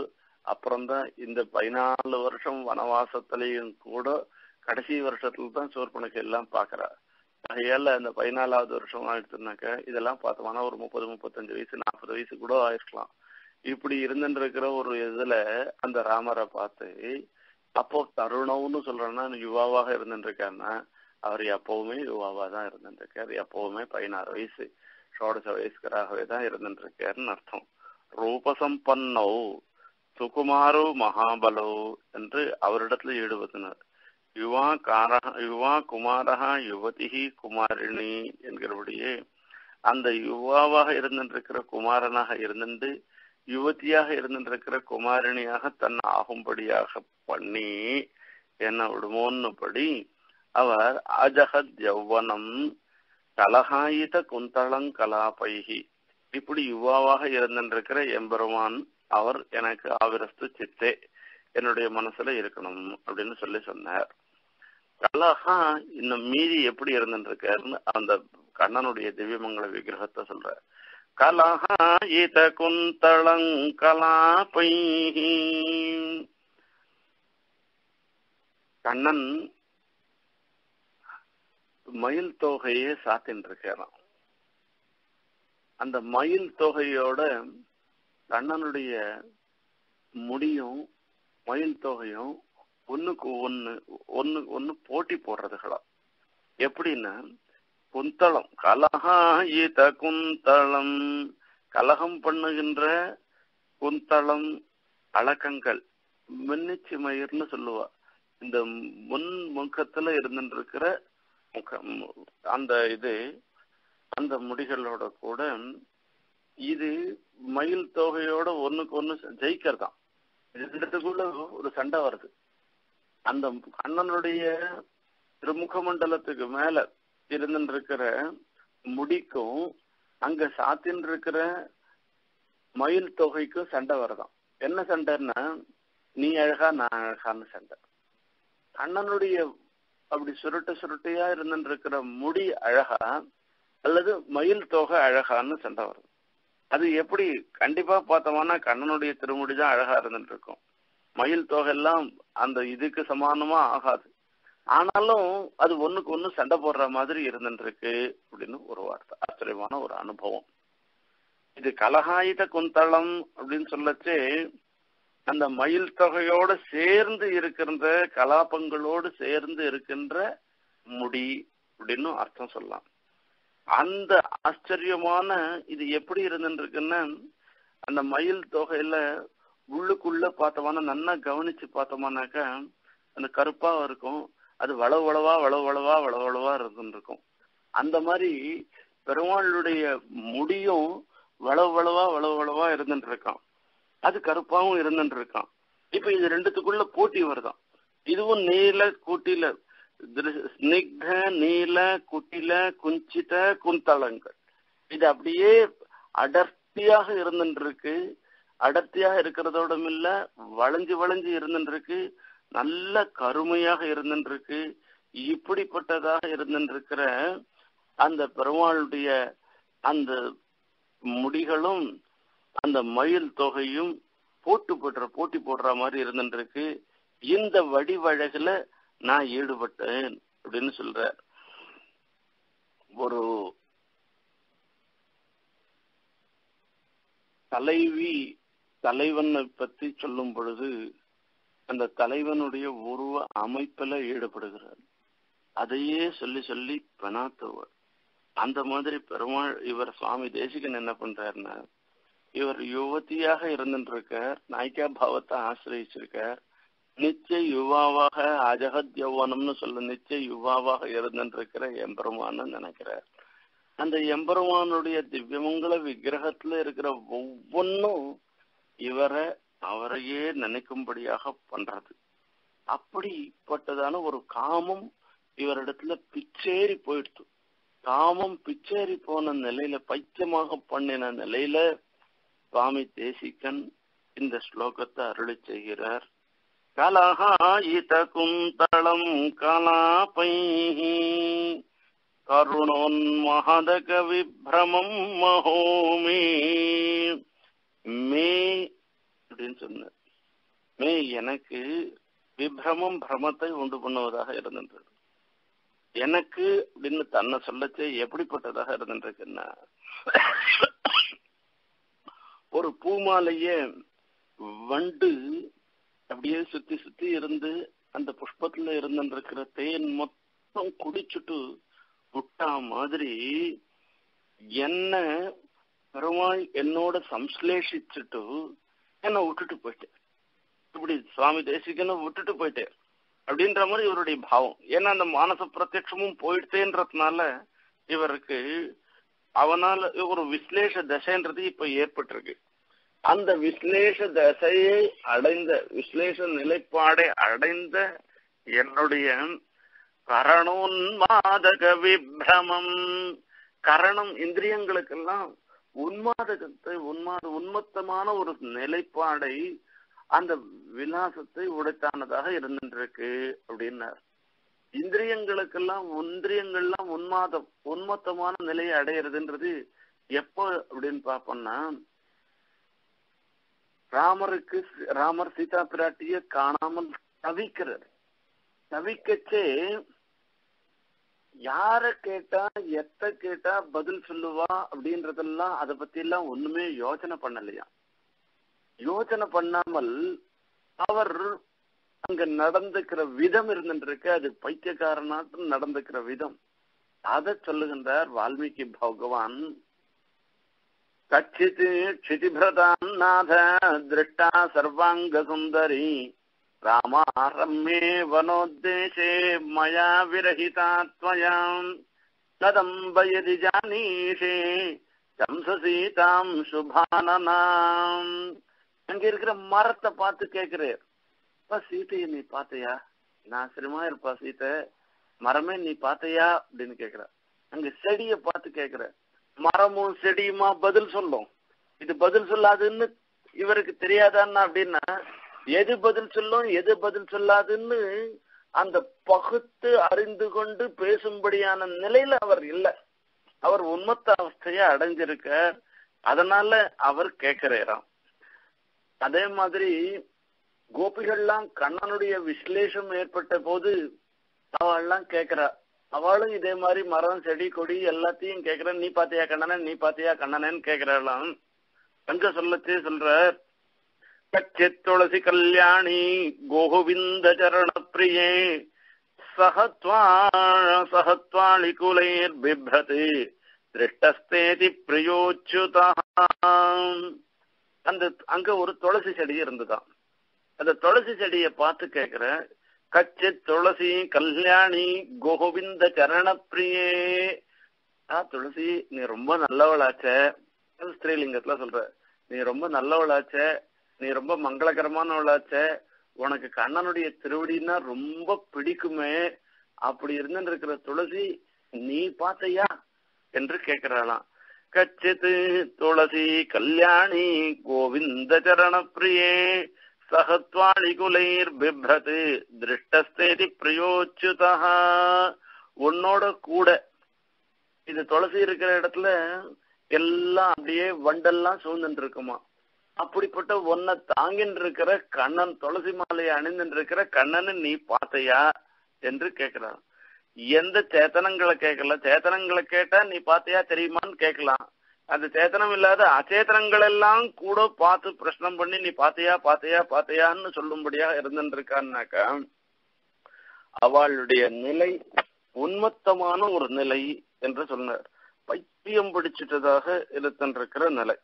அப்புறம்தான் இந்த பதினாலு வருஷம் வனவாசத்திலையும் கூட கடைசி வருஷத்துல தான் சோர்பனுக்கு எல்லாம் பாக்குறா ஆகையால இந்த பதினாலாவது வருஷம் எடுத்துனாக்க இதெல்லாம் பார்த்தோம்னா ஒரு முப்பது முப்பத்தஞ்சு வயசு நாற்பது வயசு கூட ஆயிருக்கலாம். இப்படி இருந்துருக்கிற ஒரு இதுல அந்த ராமரை பார்த்து அப்போ தருணம்னு சொல்றேன்னா யுவாவாக இருந்துருக்காருன்னா அவர் எப்பவுமே யுவாவா தான் இருந்துருக்காரு. எப்பவுமே பதினாறு வயசு ஷோடச வயசுக்கராகவே தான் இருந்துருக்காருன்னு அர்த்தம். ரூபசம்பன்னோ சுகுமாரோ மகாபலோ என்று அவரிடத்துல ஈடுபடுத்தினார் யுவா காரா யுவா குமாரா யுவதி குமாரிணி என்கிறபடியே அந்த யுவாவாக இருந்திருக்கிற குமாரனாக இருந்துட்டு யுவதியாக இருந்திருக்கிற குமாரிணியாக தன் ஆகும்படியாக பண்ணி என்ன விடுமோன்னுபடி அவர் அஜகத் யௌவனம் கலகாயித குந்தளங் கலாபைகி இப்படி யுவாவாக இருந்திருக்கிற எம்பெருமான் அவர் எனக்கு ஆவிரஸ்து சித்தே என்னுடைய மனசுல இருக்கணும் அப்படின்னு சொல்லி சொன்னார். கலஹா இன்னும் மீதி எப்படி இருந்துருக்காருன்னு அந்த கண்ணனுடைய திவ்யமங்கல விக்கிரகத்தை சொல்ற கலஹா இத கண்ணன் மயில் தொகையே சாத்தின்னு இருக்காராம் அந்த மயில் தொகையோட கண்ணனுடைய முடியும் மயில் தொகையும் ஒண்ணுக்கு ஒன்னு ஒண்ணு ஒன்னு போட்டி போடுறதுகளா? எப்படின்னா குந்தளம் கலகா குந்தளம். கலகம் பண்ணுகின்ற குந்தளம் அழகங்கள் மின்னிச்சி மயிர்னு சொல்லுவா. இந்த முன் முகத்துல இருந்துருக்கிற முகம் அந்த இது அந்த முடிகளோட கூட இது மயில் தொகையோட ஒண்ணுக்கு ஒண்ணு ஜெயிக்கிறதாம். ரெண்டுத்துக்குள்ள ஒரு சண்டை வருது. அந்த அண்ணனுடைய திருமுக மண்டலத்துக்கு மேல இருந்துருக்கிற முடிக்கும் அங்க சாத்தின் இருக்கிற மயில் தொகைக்கும் சண்டை வருதாம் என்ன சண்டைன்னா நீ அழகா நான் அழகான்னு சண்டை. கண்ணனுடைய அப்படி சுருட்டு சுருட்டையா இருக்கிற முடி அழகா அல்லது மயில் தொகை அழகான்னு சண்டை வரும் அது எப்படி கண்டிப்பா பார்த்தோம்னா கண்ணனுடைய திருமுடி தான் அழகா இருந்துட்டு இருக்கும் மயில் தொகை எல்லாம் அந்த இதுக்கு சமானமா ஆகாது. ஆனாலும் அது ஒண்ணுக்கு ஒண்ணு சண்டை போடுற மாதிரி இருந்துருக்கு அப்படின்னு ஒரு வார்த்தை ஆச்சரியமான ஒரு அனுபவம். இது கலகாயுத குந்தளம் அப்படின்னு சொல்லச்சு அந்த மயில் தொகையோட சேர்ந்து இருக்கின்ற கலாபங்களோடு சேர்ந்து இருக்கின்ற முடி அப்படின்னு அர்த்தம் சொல்லலாம். அந்த ஆச்சரியமான இது எப்படி இருந்துருக்குன்னா அந்த மயில் தொகையில உள்ளுக்குள்ள பார்த்தோம்னா நல்லா கவனிச்சு பார்த்தோம்னாக்கா அந்த கருப்பா இருக்கும் அது வளவு வளவா வளவு வளவா வளவு வளவா இருந்துருக்கும் அந்த மாதிரி பெருமாளுடைய முடியும் வளவு வளவா வளவு வளவா இருந்துட்டு இருக்கான் அது கருப்பாவும் இருந்துட்டு இருக்கான் இப்ப இது ரெண்டுத்துக்குள்ள போட்டி வருதான். இதுவும் நீல கூட்டில ஸ்னிக்த நீல குட்டில குஞ்சித குந்தளங்கள் இது அப்படியே அடர்த்தியாக இருந்துட்டு இருக்கு அடர்த்தியாக இருக்கிறதோடும் இல்ல வளைஞ்சு வளைஞ்சு இருந்துட்டு இருக்கு நல்ல கருமையாக இருந்துட்டு இருக்கு இப்படிப்பட்டதாக இருந்துட்டு அந்த பெருமாளுடைய அந்த முடிகளும் அந்த மயில் தொகையும் போட்டு போடுற போட்டி போடுற மாதிரி இருந்துட்டு இந்த வடிவழகுல நான் ஈடுபட்டேன் அப்படின்னு சொல்ற ஒரு தலைவி தலைவனை பத்தி சொல்லும் பொழுது அந்த தலைவனுடைய உருவ அமைப்புல ஈடுபடுகிறார். அதையே சொல்லி சொல்லி பெணாத்துவர் அந்த மாதிரி பெருமாள் இவர் சுவாமி தேசிகன் என்ன பண்றாருன்னா இவர் யுவதியாக இருந்துட்டு இருக்கார் நாய்க்கா பாவத்தை ஆசிரியிருக்கார் நிச்சய யுவாவாக அஜகத் யௌவனம்னு சொல்ல நிச்சய யுவாவாக இருந்துட்டு இருக்கிற எம்பெருமான்னு நினைக்கிறார். அந்த எம்பெருமானுடைய திவ்யமங்கல விக்கிரகத்துல இருக்கிற ஒவ்வொன்னும் இவரை அவரையே நினைக்கும்படியாக பண்றது. அப்படிப்பட்டதான ஒரு காமம் இவரிடத்துல பிச்சேறி போயிடுச்சு காமம் பிச்சேறி போன நிலையில பைத்தியமாக பண்ணின நிலையில சுவாமி தேசிகன் இந்த ஸ்லோகத்தை அருளி செய்கிறார். கலஹாயித குந்தளம் கலாபை கவி விப்ரமம் மகோமே. மே அப்படின்னு சொன்னார். மே எனக்கு விபிரமம் பிரமத்தை உண்டு பண்ணுவதாக இருந்தது. எனக்கு அப்படின்னு தன்னை சொல்லச்சே எப்படிப்பட்டதாக இருந்துருக்குன்னா ஒரு பூமாலைய வண்டு அப்படியே சுத்தி சுத்தி இருந்து அந்த புஷ்பத்துல இருந்துருக்கிற தேன் மொத்தம் குடிச்சுட்டு விட்டா மாதிரி என்ன பெருமாள் என்னோட சம்ஸ்லேஷிச்சுட்டு என்ன விட்டுட்டு போயிட்டேன் இப்படி சுவாமி தேசிகனை விட்டுட்டு போயிட்டேன் அப்படின்ற மாதிரி இவருடைய பாவம். ஏன்னா அந்த மானச பிரத்யட்சமும் போயிட்டேன்றதுனால இவருக்கு அவனால ஒரு விஸ்லேஷ தசைன்றது இப்ப ஏற்பட்டிருக்கு. அந்த விஸ்லேஷ தசையை அடைந்த விஸ்லேஷ நிலைப்பாடை அடைந்த என்னுடைய கரணோன்மாதக விப்ரமம். கரணம் இந்திரியங்களுக்கெல்லாம் உன்மாதகத்தை உன்மாத உன்மத்தமான ஒரு நிலைப்பாடை அந்த விலாசத்தை உடைத்தானதாக இருந்திருக்கு அப்படின்னார். இந்திரியங்களுக்கெல்லாம் இந்திரியங்கள்லாம் உன்மாதம் உன்மத்தமான நிலையை அடையிறதுன்றது எப்போ அப்படின்னு பார்ப்போம்னா ராமருக்கு ராமர் சீதா பிராட்டிய காணாமல் தவிக்கிறார். தவிக்கச்சே யார கேட்டா எத்த கேட்டா பதில் சொல்லுவா அப்படின்றதெல்லாம் அதை பத்தி எல்லாம் ஒண்ணுமே யோசனை பண்ணலையா? யோசனை பண்ணாமல் அவர் அங்க நடந்துக்கிற விதம் இருந்துருக்கு அது பைத்தியக்காரனாட்டும் நடந்துக்கிற விதம். அதை சொல்லுகின்றார் வால்மீகி பகவான். கட்சித்து கஷிதிபிரதாம் நாத திருஷ்டா சர்வாங்க சுந்தரி. रम्ये वनोद्देशे मया विरहिता त्वया तदम्बयदि जानीषे சம்சசீதாம் சுபானனாம் அங்க இருக்கிற மரத்தை பார்த்து கேக்குறார் அப்பா சீதையை நீ பார்த்தையா நான் ஆச்சரியமா இருப்பா சீத்தை மரமே நீ பார்த்தையா அப்படின்னு கேக்குற அங்க செடியை பார்த்து கேக்குற மரமும் செடியுமா பதில் சொல்லும் இது பதில் சொல்லாதுன்னு இவருக்கு தெரியாதான்னா அப்படின்னா எது பதில் சொல்லும் எது பதில் சொல்லாதுன்னு அந்த பகுத்து அறிந்து கொண்டு பேசும்படியான நிலையில அவர் இல்லை. அவர் உண்மத்த அவஸ்தைய அடைஞ்சிருக்கார் அதனால அவர் கேட்கிறாராம். அதே மாதிரி கோபிகள்லாம் கண்ணனுடைய விசலேஷம் ஏற்பட்ட போது அவள்லாம் கேக்குறா அவளும் இதே மாதிரி மரம் செடி கொடி எல்லாத்தையும் கேக்குற நீ பாத்தியா கண்ணனே? நீ பாத்தியா கண்ணனேன்னு கேக்குறாளாம் அங்க சொல்லச்சே சொல்ற கச்சித் துளசி கல்யாணி கோவிந்த சரண பிரியே சகத்வாணி சகத்வாளி குலைர்பிப்ரது திருஷ்டஸ்தேதி பிரியோச்சுதா அந்த அங்க ஒரு துளசி செடி இருந்துதான். அந்த துளசி செடியை பார்த்து கேக்குற கச்சி துளசி கல்யாணி கோவிந்த சரணப்பிரியே. ஆ துளசி நீ ரொம்ப நல்லவளாச்ச. ஸ்ரீலிங்கத்துல சொல்ற. நீ ரொம்ப நல்லவளாச்ச. நீ ரொம்ப மங்களகரமானவளாச்ச. உனக்கு கண்ணனுடைய திருவடின்னா ரொம்ப பிடிக்குமே. அப்படி இருந்துட்டு இருக்கிற துளசி நீ பார்த்தையா? என்று கேட்கிறாளாம். கச்சித்து துளசி கல்யாணி கோவிந்த சரண பிரியே சகத்வாளி குலைர் பிப்ரது திருஷ்டஸ்தேதி பிரயோச்சுதா உன்னோட கூட இது துளசி இருக்கிற இடத்துல எல்லாம் அப்படியே வண்டெல்லாம் சூழ்ந்துட்டு இருக்குமா அப்படிப்பட்ட ஒன்ன தாங்கின்னு இருக்கிற கண்ணன் துளசி மாலையை அணிந்துட்டு இருக்கிற கண்ணனை நீ பார்த்தையா என்று கேட்கிறான் எந்த சேத்தனங்களை கேட்கல? சேத்தனங்களை கேட்டா நீ பார்த்தையா தெரியுமான்னு கேட்கலாம். அந்த சேத்தனம் இல்லாத அச்சேத்தனங்கள் எல்லாம் கூட பார்த்து பிரச்சனை பண்ணி நீ பாத்தையா பாத்தையா பாத்தையான்னு சொல்லும்படியா இருந்துட்டு இருக்கான்னாக்கா அவளுடைய நிலை உன்மத்தமான ஒரு நிலை என்று சொன்னார். பைத்தியம் பிடிச்சிட்டதாக இருக்கிற நிலை.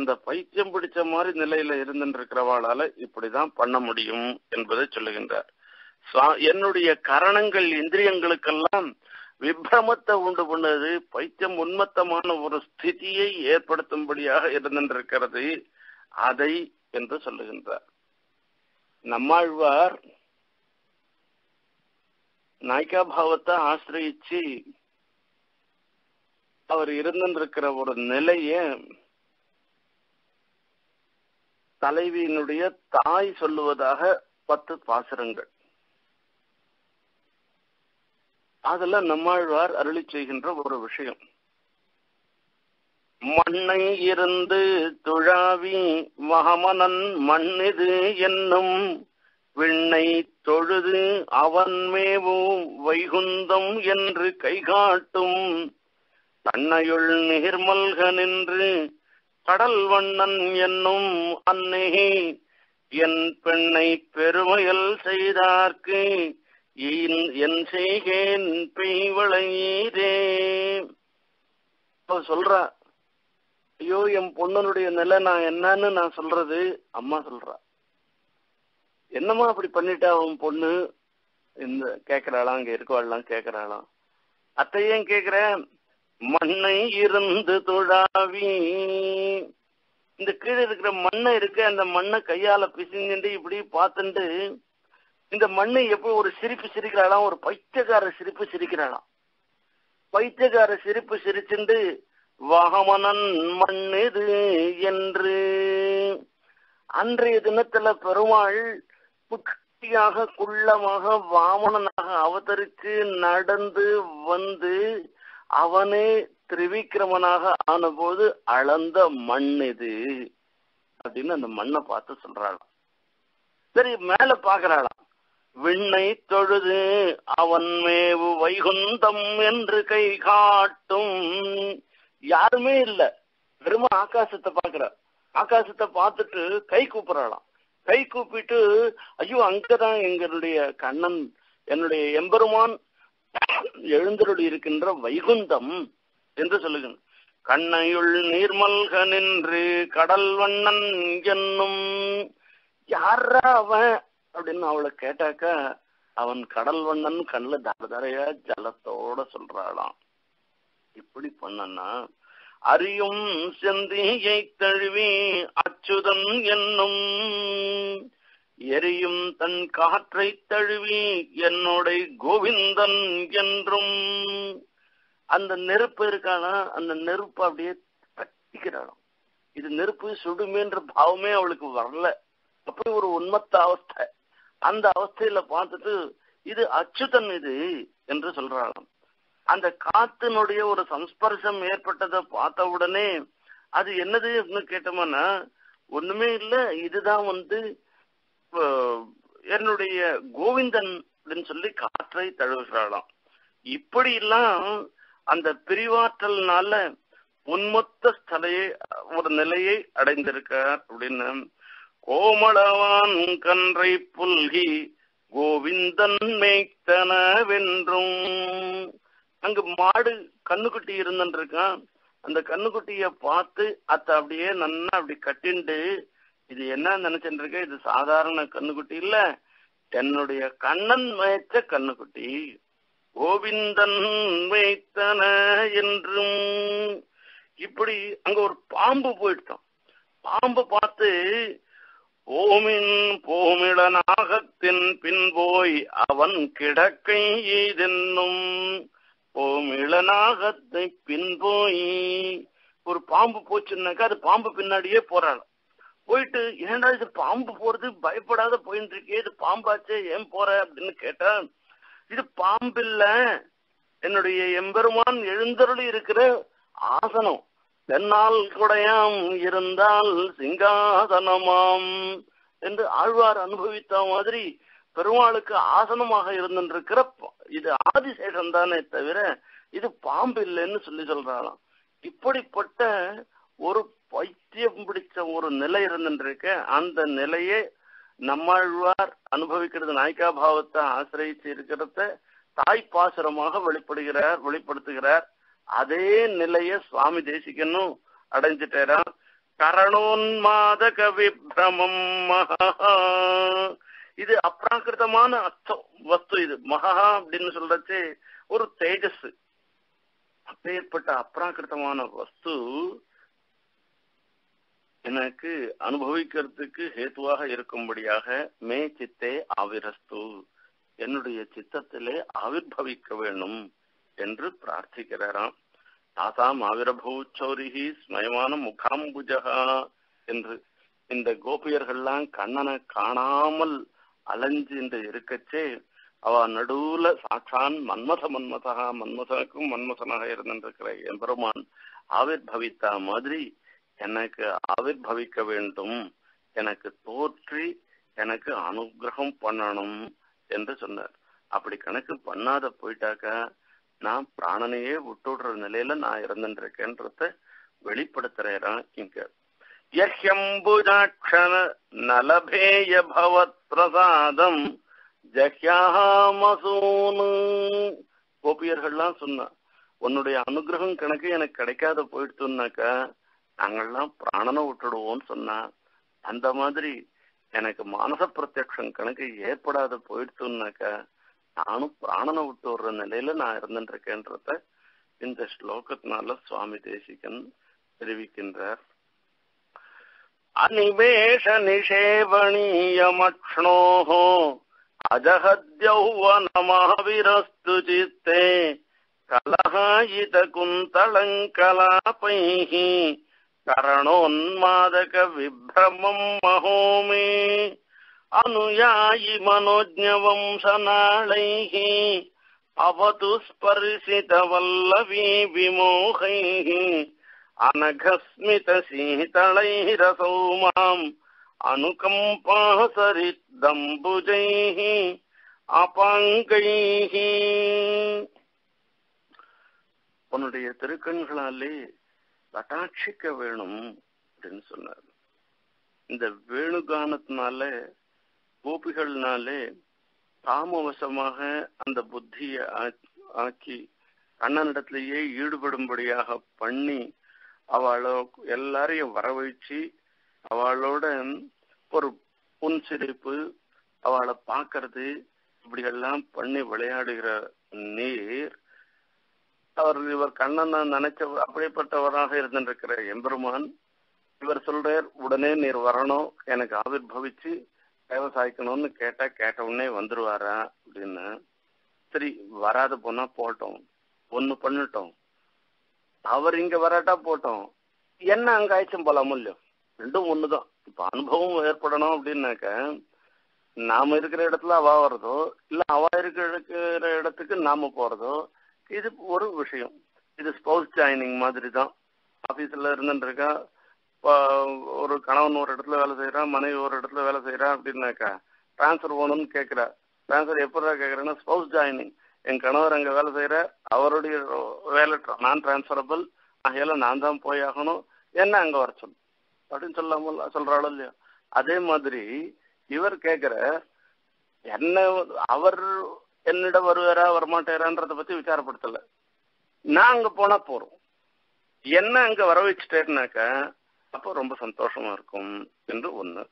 அந்த பைத்தியம் பிடிச்ச மாதிரி நிலையில இருந்துருக்கிறவாளால இப்படிதான் பண்ண முடியும் என்பதை சொல்லுகின்றார். என்னுடைய கரணங்கள் இந்திரியங்களுக்கெல்லாம் விப்ரமத்தை உண்டு பண்ணது. பைத்தியம் உன்மத்தமான ஒரு ஸ்திதியை ஏற்படுத்தும்படியாக இருந்திருக்கிறது அதை என்று சொல்லுகின்றார். நம்மாழ்வார் நாய்க்கா பாவத்தை ஆசிரியிச்சு அவர் இருந்திருக்கிற ஒரு நிலைய தலைவியினுடைய தாய் சொல்லுவதாக பத்து பாசுரங்கள். அதுல நம்மாழ்வார் அருளி செய்கின்ற ஒரு விஷயம். மண்ணை இருந்து துழாவி மகமனன் மண்ணிது என்னும் விண்ணை தொழுது அவன் மேவும் வைகுந்தம் என்று கைகாட்டும் தன்னையுள் நீர்மல்க நின்று கடல் வண்ணன் என்னும் அன்னே என் பெண்ணை பெருமையல் செய்தார்க்கு என் செய்கேன் பெய்வளையீரே சொல்றா ஐயோ என் பொண்ணனுடைய நிலை நான் என்னன்னு நான் சொல்றது அம்மா சொல்றா. என்னம்மா அப்படி பண்ணிட்டா அவன் பொண்ணு? இந்த கேக்குறாளாம் அங்க இருக்கவாள்லாம் கேக்குறாளாம். அத்தையும் கேக்குறேன் மண்ணை இருந்து தொழாவி. இந்த கீழே இருக்கிற மண்ணை இருக்கு அந்த மண்ணை கையால பிசிஞ்சுட்டு இப்படி பார்த்துட்டு இந்த மண்ணை எப்போ ஒரு சிரிப்பு சிரிக்கிறாளாம் ஒரு பைத்தியக்கார சிரிப்பு சிரிக்கிறாளாம். பைத்தியக்கார சிரிப்பு சிரிச்சுண்டு வாகமனன் மண்ணிது என்று? அன்றைய தினத்துல பெருமாள் குட்டியாக குள்ளமாக வாமனனாக அவதரித்து நடந்து வந்து அவனே திரிவிக்கிரமனாக ஆனபோது அளந்த மண் இது. அப்படின்னு அந்த மண்ணை பார்த்து சொல்றாளாம். சரி மேல பாக்குறாளாம் விண்ணை தொழுது அவன் மேவு வைகுந்தம் என்று கை காட்டும். யாருமே இல்ல. வெறும ஆகாசத்தை பாக்குற ஆகாசத்தை பார்த்துட்டு கை கூப்பிடறாளாம். கை கூப்பிட்டு ஐயோ அங்கதான் எங்களுடைய கண்ணன் என்னுடைய எம்பெருமான் எழுந்தருள் இருக்கின்ற வைகுந்தம் என்று சொல்லுகிறேன் கண்ணையுள் நீர்மல்க நின்று கடல் வண்ணன் என்னும் யாரா அவன் அப்படின்னு அவளை கேட்டாக்கா அவன் கடல் வண்ணன் கண்ணில் தர தரையா ஜலத்தோட சொல்றாளாம். இப்படி பண்ணனா அறியும் செந்தியை தழுவி அச்சுதன் என்னும் எரியும் தன் காற்றை தழுவி என்னுடைய கோவிந்தன் என்றும். அந்த நெருப்பு இருக்கானா? அந்த நெருப்பு அப்படியே கட்டிக்கிறாளாம் இது நெருப்பு சுடுமேன்ற பாவமே அவளுக்கு வரல. அப்படி ஒரு உண்மத்த அவஸ்தை. அந்த அவஸ்தையில பார்த்துட்டு இது அச்சுதன் இது என்று சொல்றாளாம். அந்த காத்தினுடைய ஒரு சம்ஸ்பர்சம் ஏற்பட்டதை பார்த்த உடனே அது என்னதுன்னு கேட்டோம்னா ஒண்ணுமே இல்ல இதுதான் வந்து என்னுடைய கோவிந்தன் அப்படின்னு சொல்லி காற்றை தழுவுகிறாளாம். இப்படி எல்லாம் அந்த பிரிவாற்றல்னால உன்மொத்த ஸ்தலையை ஒரு நிலையை அடைந்திருக்கார் அப்படின்னு கோமளவான் கன்றை புல்கி கோவிந்தன் மேய்த்தனவென்றும். அங்கு மாடு கண்ணுக்குட்டி இருந்துருக்கான் அந்த கண்ணுக்குட்டிய பார்த்து அத்த அப்படியே நன்னா அப்படி கட்டிண்டு இது என்ன நினைச்சிட்டு இருக்க இது சாதாரண கண்ணுக்குட்டி இல்ல. என்னுடைய கண்ணன் மேய்ச்ச கண்ணுக்குட்டி. கோவிந்தன் மேய்த்தன என்றும் இப்படி அங்க ஒரு பாம்பு போயிட்டான் பாம்பு பார்த்து ஓமின் போமிழனாகத்தின் பின் பின்போய் அவன் கிடக்கை எய்தென்னும். ஓமிழனாகத்தை பின் போய். ஒரு பாம்பு போச்சுன்னாக்கா அது பாம்பு பின்னாடியே போறாளாம். போயிட்டு ஏன்டா இது பாம்பு போறது? பயப்படாத போயிட்டு இருக்கே இது பாம்பாச்சே ஏன் போற? அப்படின்னு கேட்டா இது பாம்பு இல்ல. என்னுடைய எம்பெருமான் எழுந்தருளி இருக்கிற ஆசனம். தென்னால் குடையாம் இருந்தால் சிங்காசனமாம் என்று ஆழ்வார் அனுபவித்த மாதிரி பெருமாளுக்கு ஆசனமாக இருந்திருக்கிற இது ஆதிசேஷன் தானே தவிர இது பாம்பு இல்லைன்னு சொல்லி சொல்றாளாம். இப்படிப்பட்ட ஒரு பைத்தியம் பிடிச்ச ஒரு நிலை இருந்துருக்கு அந்த நிலையை நம்மாழ்வார் அனுபவிக்கிறது நாய்க்கா பாவத்தை ஆசிரியிச்சு இருக்கிறத தாய் பாசுரமாக வெளிப்படுகிறார் வெளிப்படுத்துகிறார். அதே நிலைய சுவாமி தேசிகனும் கரணோன்மாத கவி பிரமம் மகா. இது அப்ராக்கிருதமான அர்த்தம் வஸ்து இது. மகா அப்படின்னு சொல்றச்சு ஒரு தேஜஸ். அப்பேற்பட்ட அப்ராக்கிருதமான வஸ்து எனக்கு அனுபவிக்கிறதுக்கு ஹேத்துவாக இருக்கும்படியாக மே சித்தே ஆவிரஸ்து. என்னுடைய சித்தத்திலே ஆவிர்பவிக்க வேண்டும் என்று பிரார்த்திக்கிறாராம். தாசாம் ஆவிரபூச்சௌரிகி ஸ்மயமான முகாம்புஜகா என்று. இந்த கோபியர்கள்லாம் கண்ணனை காணாமல் அலைஞ்சின்று இருக்கச்சே அவ நடுவுல சாட்சான் மன்மத மன்மதா மன்மதனுக்கும் மன்மதனாக இருந்திருக்கிற எம்பெருமான் ஆவிர்பவித்தா மாதிரி எனக்கு ஆவிர்பவிக்க வேண்டும். எனக்கு தோற்றி எனக்கு அனுகிரகம் பண்ணணும் என்று சொன்னார். அப்படி கணக்கு பண்ணாத போயிட்டாக்க நான் பிராணனையே விட்டுடுற நிலையில நான் இருந்துருக்கேன்றத வெளிப்படுத்துறேன் இங்க யஹ்யம்புஜாட்சண நலபேய பவத் பிரசாதம் ஜஹ்யாமசூனு கோபியர்கள்லாம் சொன்னா உன்னுடைய அனுகிரகம் கணக்கு எனக்கு கிடைக்காத போயிடுச்சுன்னாக்கா நாங்கள்லாம் பிராணனை விட்டுடுவோம்னு சொன்னா அந்த மாதிரி எனக்கு மானச பிரத்யக்ஷம் கணக்கு ஏற்படாத போயிடுச்சுன்னாக்கா நானும் பிராணனை விட்டு வர்ற நிலையில நான் இருந்துருக்கேன்றத இந்த ஸ்லோகத்தினால சுவாமி தேசிகன் தெரிவிக்கின்றார். அனிமேஷ நிஷேபணீயமக்ஷ்ணோ அஜஹத்யௌவனமாவிரஸ்து சித்தே கலஹாயித குந்தளங்கலாபைஹி कलहायितकुन्तलङ्कलापैः करणोन्मादकविभ्रमम् महो मे अनुयायि मनोज्ञवंशनाळैः अवतु स्पर्शितवल्लवी विमोहैः अनघस्मितशीतलैरसौ माम् अनुकम्पासरिदम्बुजैः அபாங்கைஹ உன்னுடைய திருக்கண்களாலே கட்டாட்சிக்க வேணும் அப்படின்னு சொன்னார். இந்த வேணுகானத்தினால கோபிகள்னாலே தாமவசமாக அந்த புத்தியை ஆக்கி கண்ணனிடத்திலேயே ஈடுபடும்படியாக பண்ணி அவளோ எல்லாரையும் வரவழைச்சு அவளோட ஒரு புன்சிரிப்பு அவளை பார்க்கறது இப்படி எல்லாம் பண்ணி விளையாடுகிற நீர் அவர் இவர் கண்ணன் நினைச்ச அப்படிப்பட்டவராக இருந்திருக்கிற எம்பெருமான் இவர் சொல்றார் உடனே நீர் வரணும் எனக்கு ஆவிர்வவிச்சு விவசாயிக்கணும்னு கேட்டா கேட்ட உடனே வந்துருவாரா? அப்படின்னு. சரி வராத போனா போட்டோம். ஒண்ணு பண்ணிட்டோம். அவர் இங்க வராட்டா போட்டோம். என்ன அங்க ஆயிடுச்சும் போலாமோ இல்லையோ? ரெண்டும் ஒண்ணுதான். இப்ப அனுபவம் ஏற்படணும் அப்படின்னாக்க நாம இருக்கிற இடத்துல அவ வர்றதோ இல்ல அவ இருக்கிற இடத்துக்கு நாம போறதோ இது ஒரு விஷயம். இது ஸ்பௌஸ் ஜாயினிங் மாதிரி தான் ஆஃபீஸில் இருந்துருக்கா ஒரு கணவன் ஒரு இடத்துல வேலை செய்கிறான் மனைவி ஒரு இடத்துல வேலை செய்கிறான் அப்படின்னாக்கா ட்ரான்ஸ்ஃபர் போகணும்னு கேட்குறா. ட்ரான்ஸ்ஃபர் எப்படா கேட்குறேன்னா ஸ்பௌஸ் ஜாயினிங் என் கணவர் அங்கே வேலை செய்கிற அவருடைய வேலை நான் டிரான்ஸ்ஃபரபிள் ஆகையால நான் தான் போய் ஆகணும். என்ன அங்கே வர சொல்லு? அப்படின்னு சொல்லாமல் சொல்கிறாளோ இல்லையா? அதே மாதிரி இவர் கேட்குற என்ன அவர் என்னிடம் வருவாரா வரமாட்டாரான்றத பத்தி விசாரப்படுத்தல. நான் அங்க போனா போறோம். என்ன அங்க வர வச்சுட்டேன்னாக்க அப்போ ரொம்ப சந்தோஷமா இருக்கும் என்று ஒண்ணு.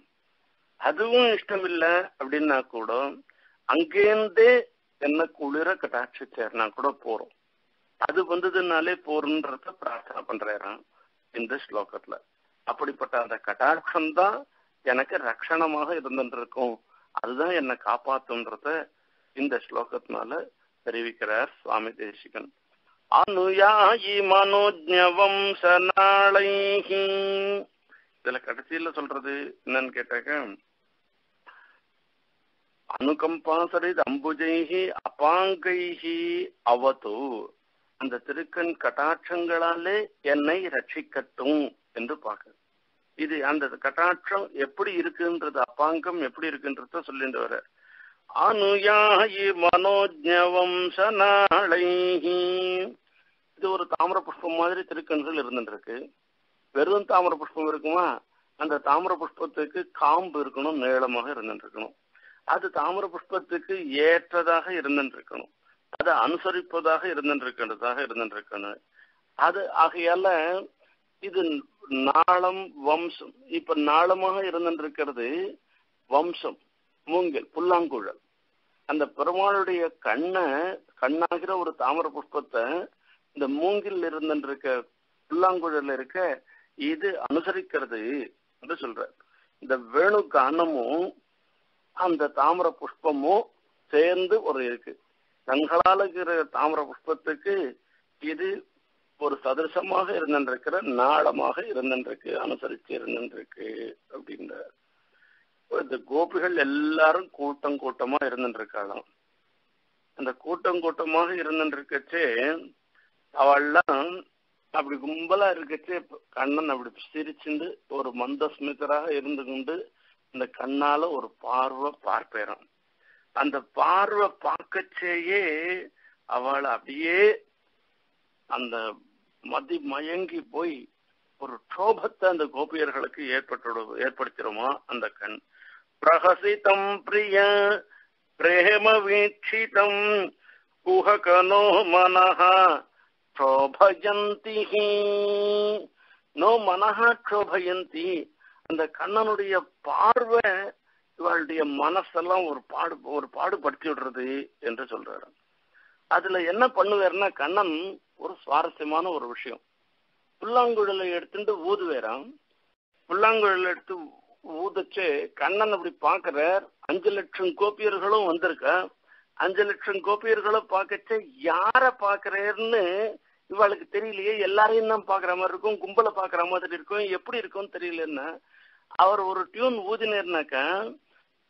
அதுவும் இஷ்டமில்ல அப்படின்னா கூட அங்கேருந்தே என்ன குளிர கட்டாட்சிச்சேர்னா கூட போறோம். அது வந்ததுனாலே போறன்றத பிரார்த்தனை பண்றாராம் இந்த ஸ்லோகத்துல. அப்படிப்பட்ட அந்த கட்டாட்சம் தான் எனக்கு ரட்சணமாக இருந்துருக்கும். அதுதான் என்னை காப்பாத்துன்றத இந்த ஸ்லோகத்தினால தெரிவிக்கிறார் சுவாமி தேசிகன். அனுயாயி மனோஜவம் சனாளைஹி இதுல கடைசியில சொல்றது என்னன்னு கேட்டாக்க அனுகம்பாசரித் அம்புஜைஹி அபாங்கைஹி அவத்து அந்த திருக்கண் கட்டாட்சங்களாலே என்னை ரட்சிக்கட்டும் என்று பார்க்க இது அந்த கட்டாட்சம் எப்படி இருக்குன்றது அப்பாங்கம் எப்படி இருக்குன்றத சொல்லிட்டு வர அனுயாயி மனோஜவம் இது ஒரு தாமிர புஷ்பம் மாதிரி திருக்கண்கள் இருந்துருக்கு வெறும் தாமிர புஷ்பம் இருக்குமா? அந்த தாமிர புஷ்பத்துக்கு காம்பு இருக்கணும் நீளமாக இருந்துருக்கணும் அது தாமிர புஷ்பத்துக்கு ஏற்றதாக இருந்துருக்கணும் அதை அனுசரிப்பதாக இருந்துருக்கின்றதாக இருந்துருக்கணும் அது ஆகையால இது நாளம் வம்சம். இப்ப நாளமாக இருந்துருக்கிறது வம்சம். மூங்கில் புல்லாங்குழல். அந்த பெருமாளுடைய கண்ணை கண்ணாகிற ஒரு தாமர புஷ்பத்தை இந்த மூங்கில் இருந்திருக்க புல்லாங்குழல் இருக்க இது அனுசரிக்கிறது என்று சொல்ற இந்த வேணு கானமும் அந்த தாமர புஷ்பமும் சேர்ந்து ஒரு இருக்கு. தங்களால் இருக்கிற தாமர புஷ்பத்துக்கு இது ஒரு சதசமாக இருந்திருக்கிற நாளமாக இருந்திருக்கு அனுசரிச்சு இருந்திருக்கு அப்படின்ற இந்த கோபிகள் எல்லாரும் கூட்டம் கூட்டமா இருந்துருக்காளாம் அந்த கூட்டம் கூட்டமாக இருந்துருக்கச்சே அவள்லாம் அப்படி கும்பலா இருக்கச்சே கண்ணன் அப்படி சிரிச்சுண்டு ஒரு மந்த ஸ்மிதராக இருந்து கொண்டு அந்த கண்ணால ஒரு பார்வை பார்ப்பேறான். அந்த பார்வை பார்க்கச்சேயே அவள் அப்படியே அந்த மதி மயங்கி போய் ஒரு க்ஷோபத்தை அந்த கோபியர்களுக்கு ஏற்பட்டு ஏற்படுத்திடுமா அந்த கண். பிரகசிதம் பிரிய பிரேம வீட்சிதம் குஹகனோ மனஹ க்ஷோபயந்தி நோ மனஹா சோபயந்தி அந்த கண்ணனுடைய பார்வை இவளுடைய மனசெல்லாம் ஒரு பாடு ஒரு பாடுபடுத்தி விடுறது என்று சொல்றாரு. அதுல என்ன பண்ணுவாருன்னா கண்ணன் ஒரு சுவாரஸ்யமான ஒரு விஷயம். புல்லாங்குழலை எடுத்துட்டு ஊதுவேறான் புல்லாங்குழலை எடுத்து ஊதச்சு கண்ணன் அப்படி பாக்குறார் அஞ்சு லட்சம் கோப்பியர்களும் வந்திருக்க. அஞ்சு லட்சம் கோப்பியர்களும் பார்க்கச்சு யார பாக்குறேன்னு இவளுக்கு தெரியலையே. எல்லாரையும் தான் பாக்குற மாதிரி இருக்கும் கும்பல பாக்குற மாதிரி இருக்கும். எப்படி இருக்கும்னு தெரியலன்னா அவர் ஒரு டியூன் ஊதினேர்னாக்க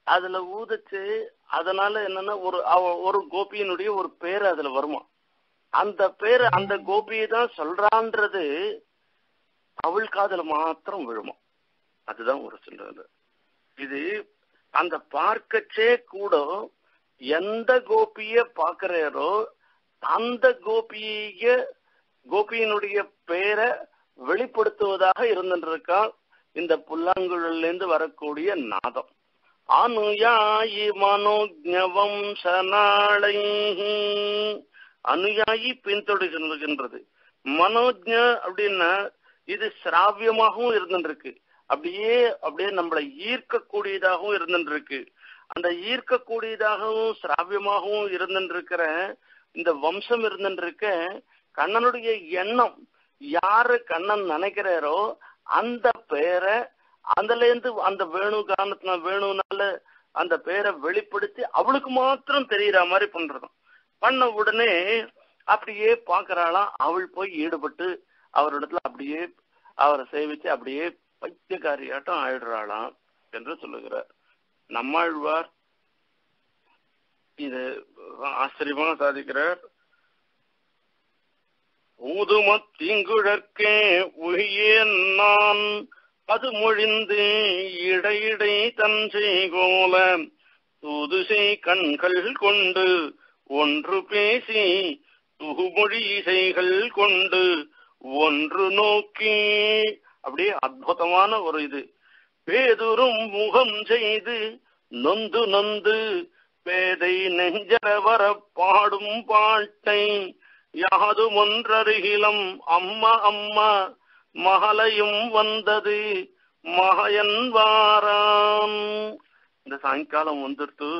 அதுல ஊதிச்சு அதனால என்னன்னா ஒரு ஒரு கோபியினுடைய ஒரு பேர் அதுல வருமா? அந்த பேர் அந்த கோபியை தான் சொல்றான்றது அவள் காதல மாத்திரம் விழுமா? அதுதான் ஒரு சொல்றது இது அந்த பார்க்கச்சே கூட எந்த கோபிய பார்க்கிறாரோ அந்த கோபிய கோபியினுடைய பெயரை வெளிப்படுத்துவதாக இருந்திருக்கான் இந்த புல்லாங்குழலிருந்து வரக்கூடிய நாதம். அனுயாயி மனோஜவம் சனாளை அனுயாயி பின்தொடர்கின்றது. மனோஜ அப்படின்னா இது சிராவியமாகவும் இருந்திருக்கு. அப்படியே அப்படியே நம்மளை ஈர்க்கக்கூடியதாகவும் இருந்துருக்கு அந்த ஈர்க்கக்கூடியதாகவும் சிராவியமாகவும் இருந்துருக்கிற இந்த வம்சம் இருந்துருக்க கண்ணனுடைய எண்ணம் யாரு கண்ணன் நினைக்கிறாரோ அந்த பேரை அதுல இருந்து அந்த வேணு காரணத்தின வேணும்னால அந்த பேரை வெளிப்படுத்தி அவளுக்கு மாத்திரம் தெரியற மாதிரி பண்றதும். பண்ண உடனே அப்படியே பாக்குறாளாம் அவள் போய் ஈடுபட்டு அவரிடத்துல அப்படியே அவரை சேவிச்சு அப்படியே பைத்தியக்காரியாட்டம் ஆயிடுறாளாம் என்று சொல்லுகிறார். நம்மாழ்வார் இது ஆச்சரியமாக சாதிக்கிறார். ஊதும தீங்குழற்கே உயேன் நான் அது மொழிந்து இடையிடை தஞ்சை கோல தூதுசை கண்கள் கொண்டு ஒன்று பேசி துகுமொழி இசைகள் கொண்டு ஒன்று நோக்கி அப்படியே அற்புதமான ஒரு இது. பேதுரும் முகம் செய்து நொந்து நொந்து பேதை நெஞ்சர வர பாடும் பாட்டை யாது ஒன்றருகிலம். அம்மா அம்மா மகளையும் வந்தது மகயன் வாராம் இந்த சாயங்காலம் வந்துடுத்து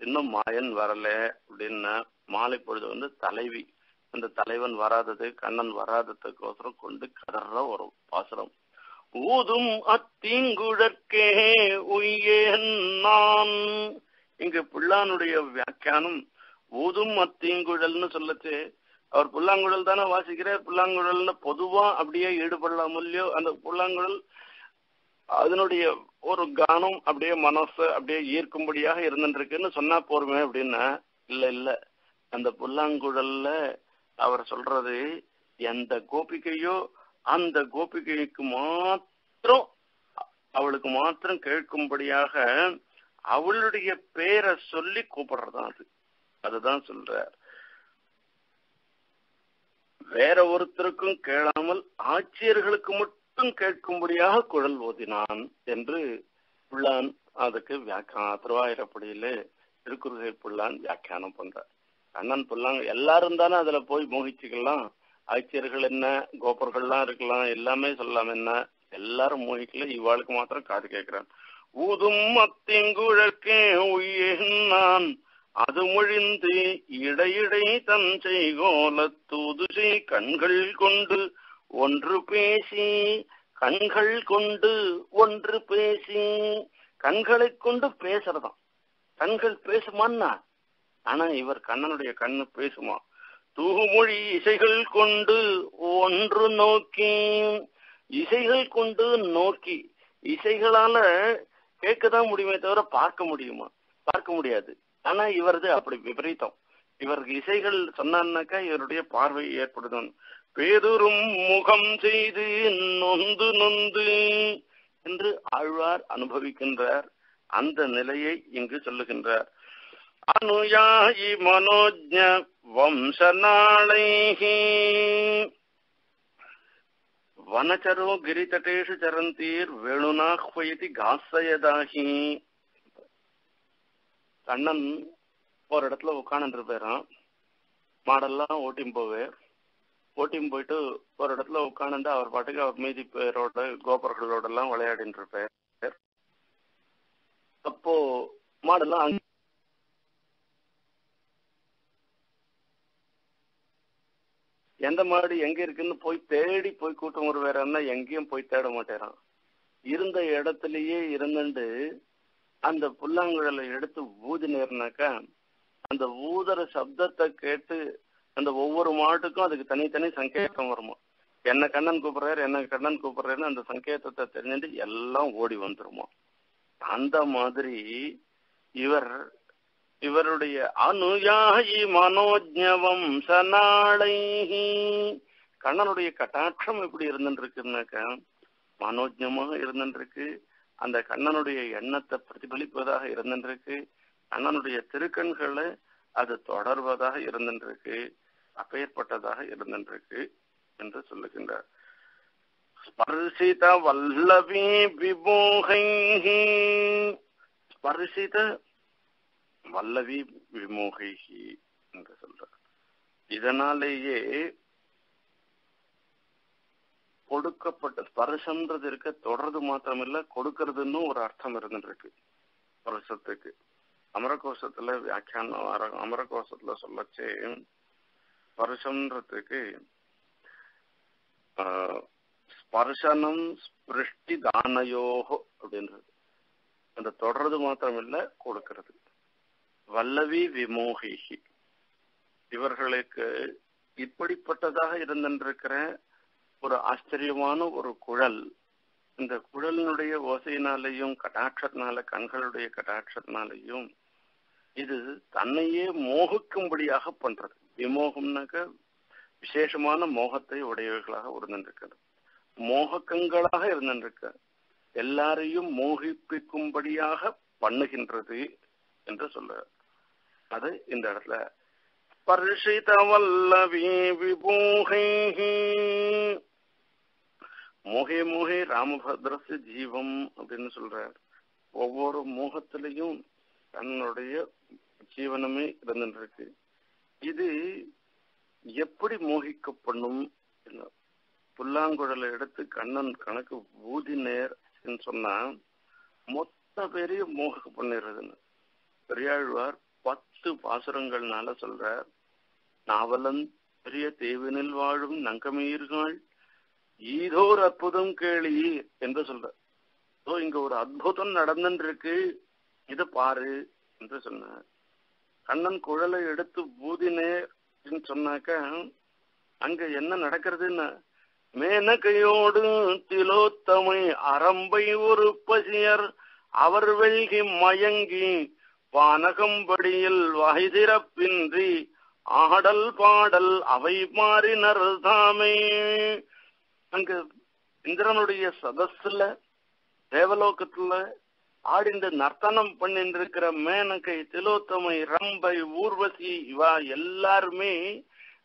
இன்னும் மாயன் வரல அப்படின்னு. மாலை பொழுது வந்து தலைவி அந்த தலைவன் வராதது கண்ணன் வராததுக்கோசரம் கொண்டு கதற ஒரு பாசுரம். ஊதும் அத்தீங்குழற்கே உய்யேன் நான். இங்கு பிள்ளானுடைய வியாக்கியானம் ஊதும் அத்தீங்குழல்னு சொல்லச்சு. அவர் புல்லாங்குழல் தானே வாசிக்கிறார். புல்லாங்குழல்னு பொதுவா அப்படியே ஈடுபடலாம் இல்லையோ? அந்த புல்லாங்குழல் அதனுடைய ஒரு கானம் அப்படியே மனசு அப்படியே ஈர்க்கும்படியாக இருந்துருக்குன்னு சொன்னா போருமே அப்படின்னா இல்ல இல்ல. அந்த புல்லாங்குழல்ல அவர் சொல்றது எந்த கோபிக்கையோ அந்த கோபிகைக்கு மாத்திரம் அவளுக்கு மாத்திரம் கேட்கும்படியாக அவளுடைய பேரை சொல்லி கூப்பிடுறதான் அது. அதுதான் சொல்ற வேற ஒருத்தருக்கும் கேளாமல் ஆட்சியர்களுக்கு மட்டும் கேட்கும்படியாக குழல் ஓதினான் என்று புள்ளான் அதுக்கு வியாக்கியான திருவாயிரப்படியில திருக்குறுகை புள்ளான் வியாக்கியானம் பண்ற கண்ணன் புல்லாங்க எல்லாரும் தானே அதுல போய் மோகிச்சுக்கலாம். ஆட்சியர்கள் என்ன கோபர்கள்லாம் இருக்கலாம் எல்லாமே சொல்லலாம் என்ன எல்லாரும் மோகிக்கல இவாளுக்கு மாத்திரம் காது கேட்கிறான். ஊதும் அத்திங்குழற்கே அது மொழிந்து இடையிடை தஞ்சை கோலத்தூதுசை கண்கள் கொண்டு ஒன்று பேசி கண்கள் கொண்டு ஒன்று பேசி கண்களை கொண்டு பேசுறதாம். கண்கள் பேசுமான்னா ஆனா இவர் கண்ணனுடைய கண்ணு பேசுமா? தூமொழி இசைகள் கொண்டு ஒன்று நோக்கி. இசைகள் கொண்டு நோக்கி. இசைகளால கேட்கதான் முடியுமே தவிர பார்க்க முடியுமா? பார்க்க முடியாது. ஆனா இவரது அப்படி விபரீதம். இவருக்கு இசைகள் சொன்னான்னாக்கா இவருடைய பார்வை ஏற்படுதும். பேதுரும் முகம் செய்து நொந்து நொந்து என்று ஆழ்வார் அனுபவிக்கின்றார். அந்த நிலையை இங்கு சொல்லுகின்றார். அனுயாயி மனோஜ வம்சநாளைஹி. வனச்சரோ கிரிதட்டேஷு சரந்தீர் வேணுனாஹ்வயதி காசயதாகி கண்ணன் ஒரு இடத்துல உட்காந்துட்டு இருப்பாரான் மாடெல்லாம் ஓட்டின்னு போவேன் ஓட்டின்னு போயிட்டு ஒரு இடத்துல உட்காந்து அவர் பாட்டுக்கு அவர் மீதி பேரோட கோபர்களோட எல்லாம் விளையாடின்னு இருப்பார். அப்போ மாடெல்லாம் எந்த மாடு எங்க இருக்குன்னு போய் தேடி போய் கூட்டம் ஒரு வேறேன்னா எங்கேயும் போய் தேட மாட்டேறான். இருந்த இடத்துலயே இருந்துட்டு அந்த புல்லாங்குழலை எடுத்து ஊதினேர்னாக்கா அந்த ஊதுற சப்தத்தை கேட்டு அந்த ஒவ்வொரு மாட்டுக்கும் அதுக்கு தனித்தனி சங்கேதம் வருமா. என்ன கண்ணன் கூப்பிடுறாரு என்ன கண்ணன் கூப்பிடுறாருன்னு அந்த சங்கேதத்தை தெரிஞ்சுட்டு எல்லாம் ஓடி வந்துருமா. அந்த மாதிரி இவர் இவருடைய அனுயாயி மனோஜவம் சனாளை கண்ணனுடைய கட்டாட்சம் எப்படி இருந்துருக்குனாக்க மனோஜமாக இருந்துருக்கு அந்த கண்ணனுடைய எண்ணத்தை பிரதிபலிப்பதாக இருந்துருக்கு கண்ணனுடைய திருக்கண்களை அது தொடர்வதாக இருந்துருக்கு அப்பேற்பட்டதாக இருந்துருக்கு என்று சொல்லுகின்றார். ஸ்பர்சித வல்லவி விபோகை ஸ்பர்சித வல்லவி விமோகை என்று சொல்றார். இதனாலேயே கொடுக்கப்பட்ட ஸ்பர்ஷம்ன்றது இருக்க தொடர்றது மாத்திரமில்ல கொடுக்கறதுன்னு ஒரு அர்த்தம் இருந்துருக்கு ஸ்பர்சத்துக்கு அமரகோஷத்துல வியாக்கியானம் அர- அமரகோஷத்துல சொல்லச்சு ஸ்பர்சன்றதுக்கு ஆஹ், ஸ்பர்சனம் ஸ்பிருஷ்டி தானயோகோ அப்படின்றது. அந்த தொடர்றது மாத்திரமில்ல கொடுக்கிறது. வல்லவி விமோகிஹி இவர்களுக்கு இப்படிப்பட்டதாக இருந்திருக்கிற ஒரு ஆச்சரியமான ஒரு குழல் இந்த குழலினுடைய ஓசையினாலையும் கடாட்சத்தினால கண்களுடைய கடாட்சத்தினாலையும் இது தன்னையே மோகிக்கும்படியாக பண்றது. விமோகம்னாக்க விசேஷமான மோகத்தை உடையவர்களாக இருந்திருக்கிறது மோகக்கங்களாக இருந்திருக்க எல்லாரையும் மோகிப்பிக்கும்படியாக பண்ணுகின்றது என்று சொல்ல அது இந்த இடத்துல. ஸ்பர்ஷித வல்லவி விபூகை மோகே மோகே ராமபத்ரஸ் ஜீவம் அப்படின்னு சொல்றார். ஒவ்வொரு மோகத்திலையும் தன்னுடைய ஜீவனமே இருந்துருக்கு இது எப்படி மோகிக்கப்படும் புல்லாங்குழலை எடுத்து கண்ணன் கணக்கு ஊதி நேர் சொன்னா மொத்த பேரையும் மோக பண்ணிடுறதுன்னு. பெரியாழ்வார் பத்து பாசுரங்கள்னால சொல்ற நாவலன் பெரிய தேவினில் வாழும் நங்கமீர்கள் ஒரு அற்புதம் கேளி என்று சொல்ற ஓ இங்க ஒரு அற்புதம் நடந்துருக்கு இதை பாரு என்று சொன்னார். கண்ணன் குழலை எடுத்து பூதினே சொன்னாக்க அங்க என்ன நடக்கிறதுன்னு? மேனகையோடு திலோத்தமை அரம்பை ஒரு பசியர் அவர் வெல்கி மயங்கி வானகம்படியில் வகைதிறப்பின்றி ஆடல் பாடல் அவை மாறினர் தாமே. அங்கு இந்திரனுடைய சதஸ்ல தேவலோகத்துல ஆடிந்து நர்த்தனம் பண்ணிட்டு இருக்கிற மேனகை திலோத்தமை ரம்பை ஊர்வசி இவா எல்லாருமே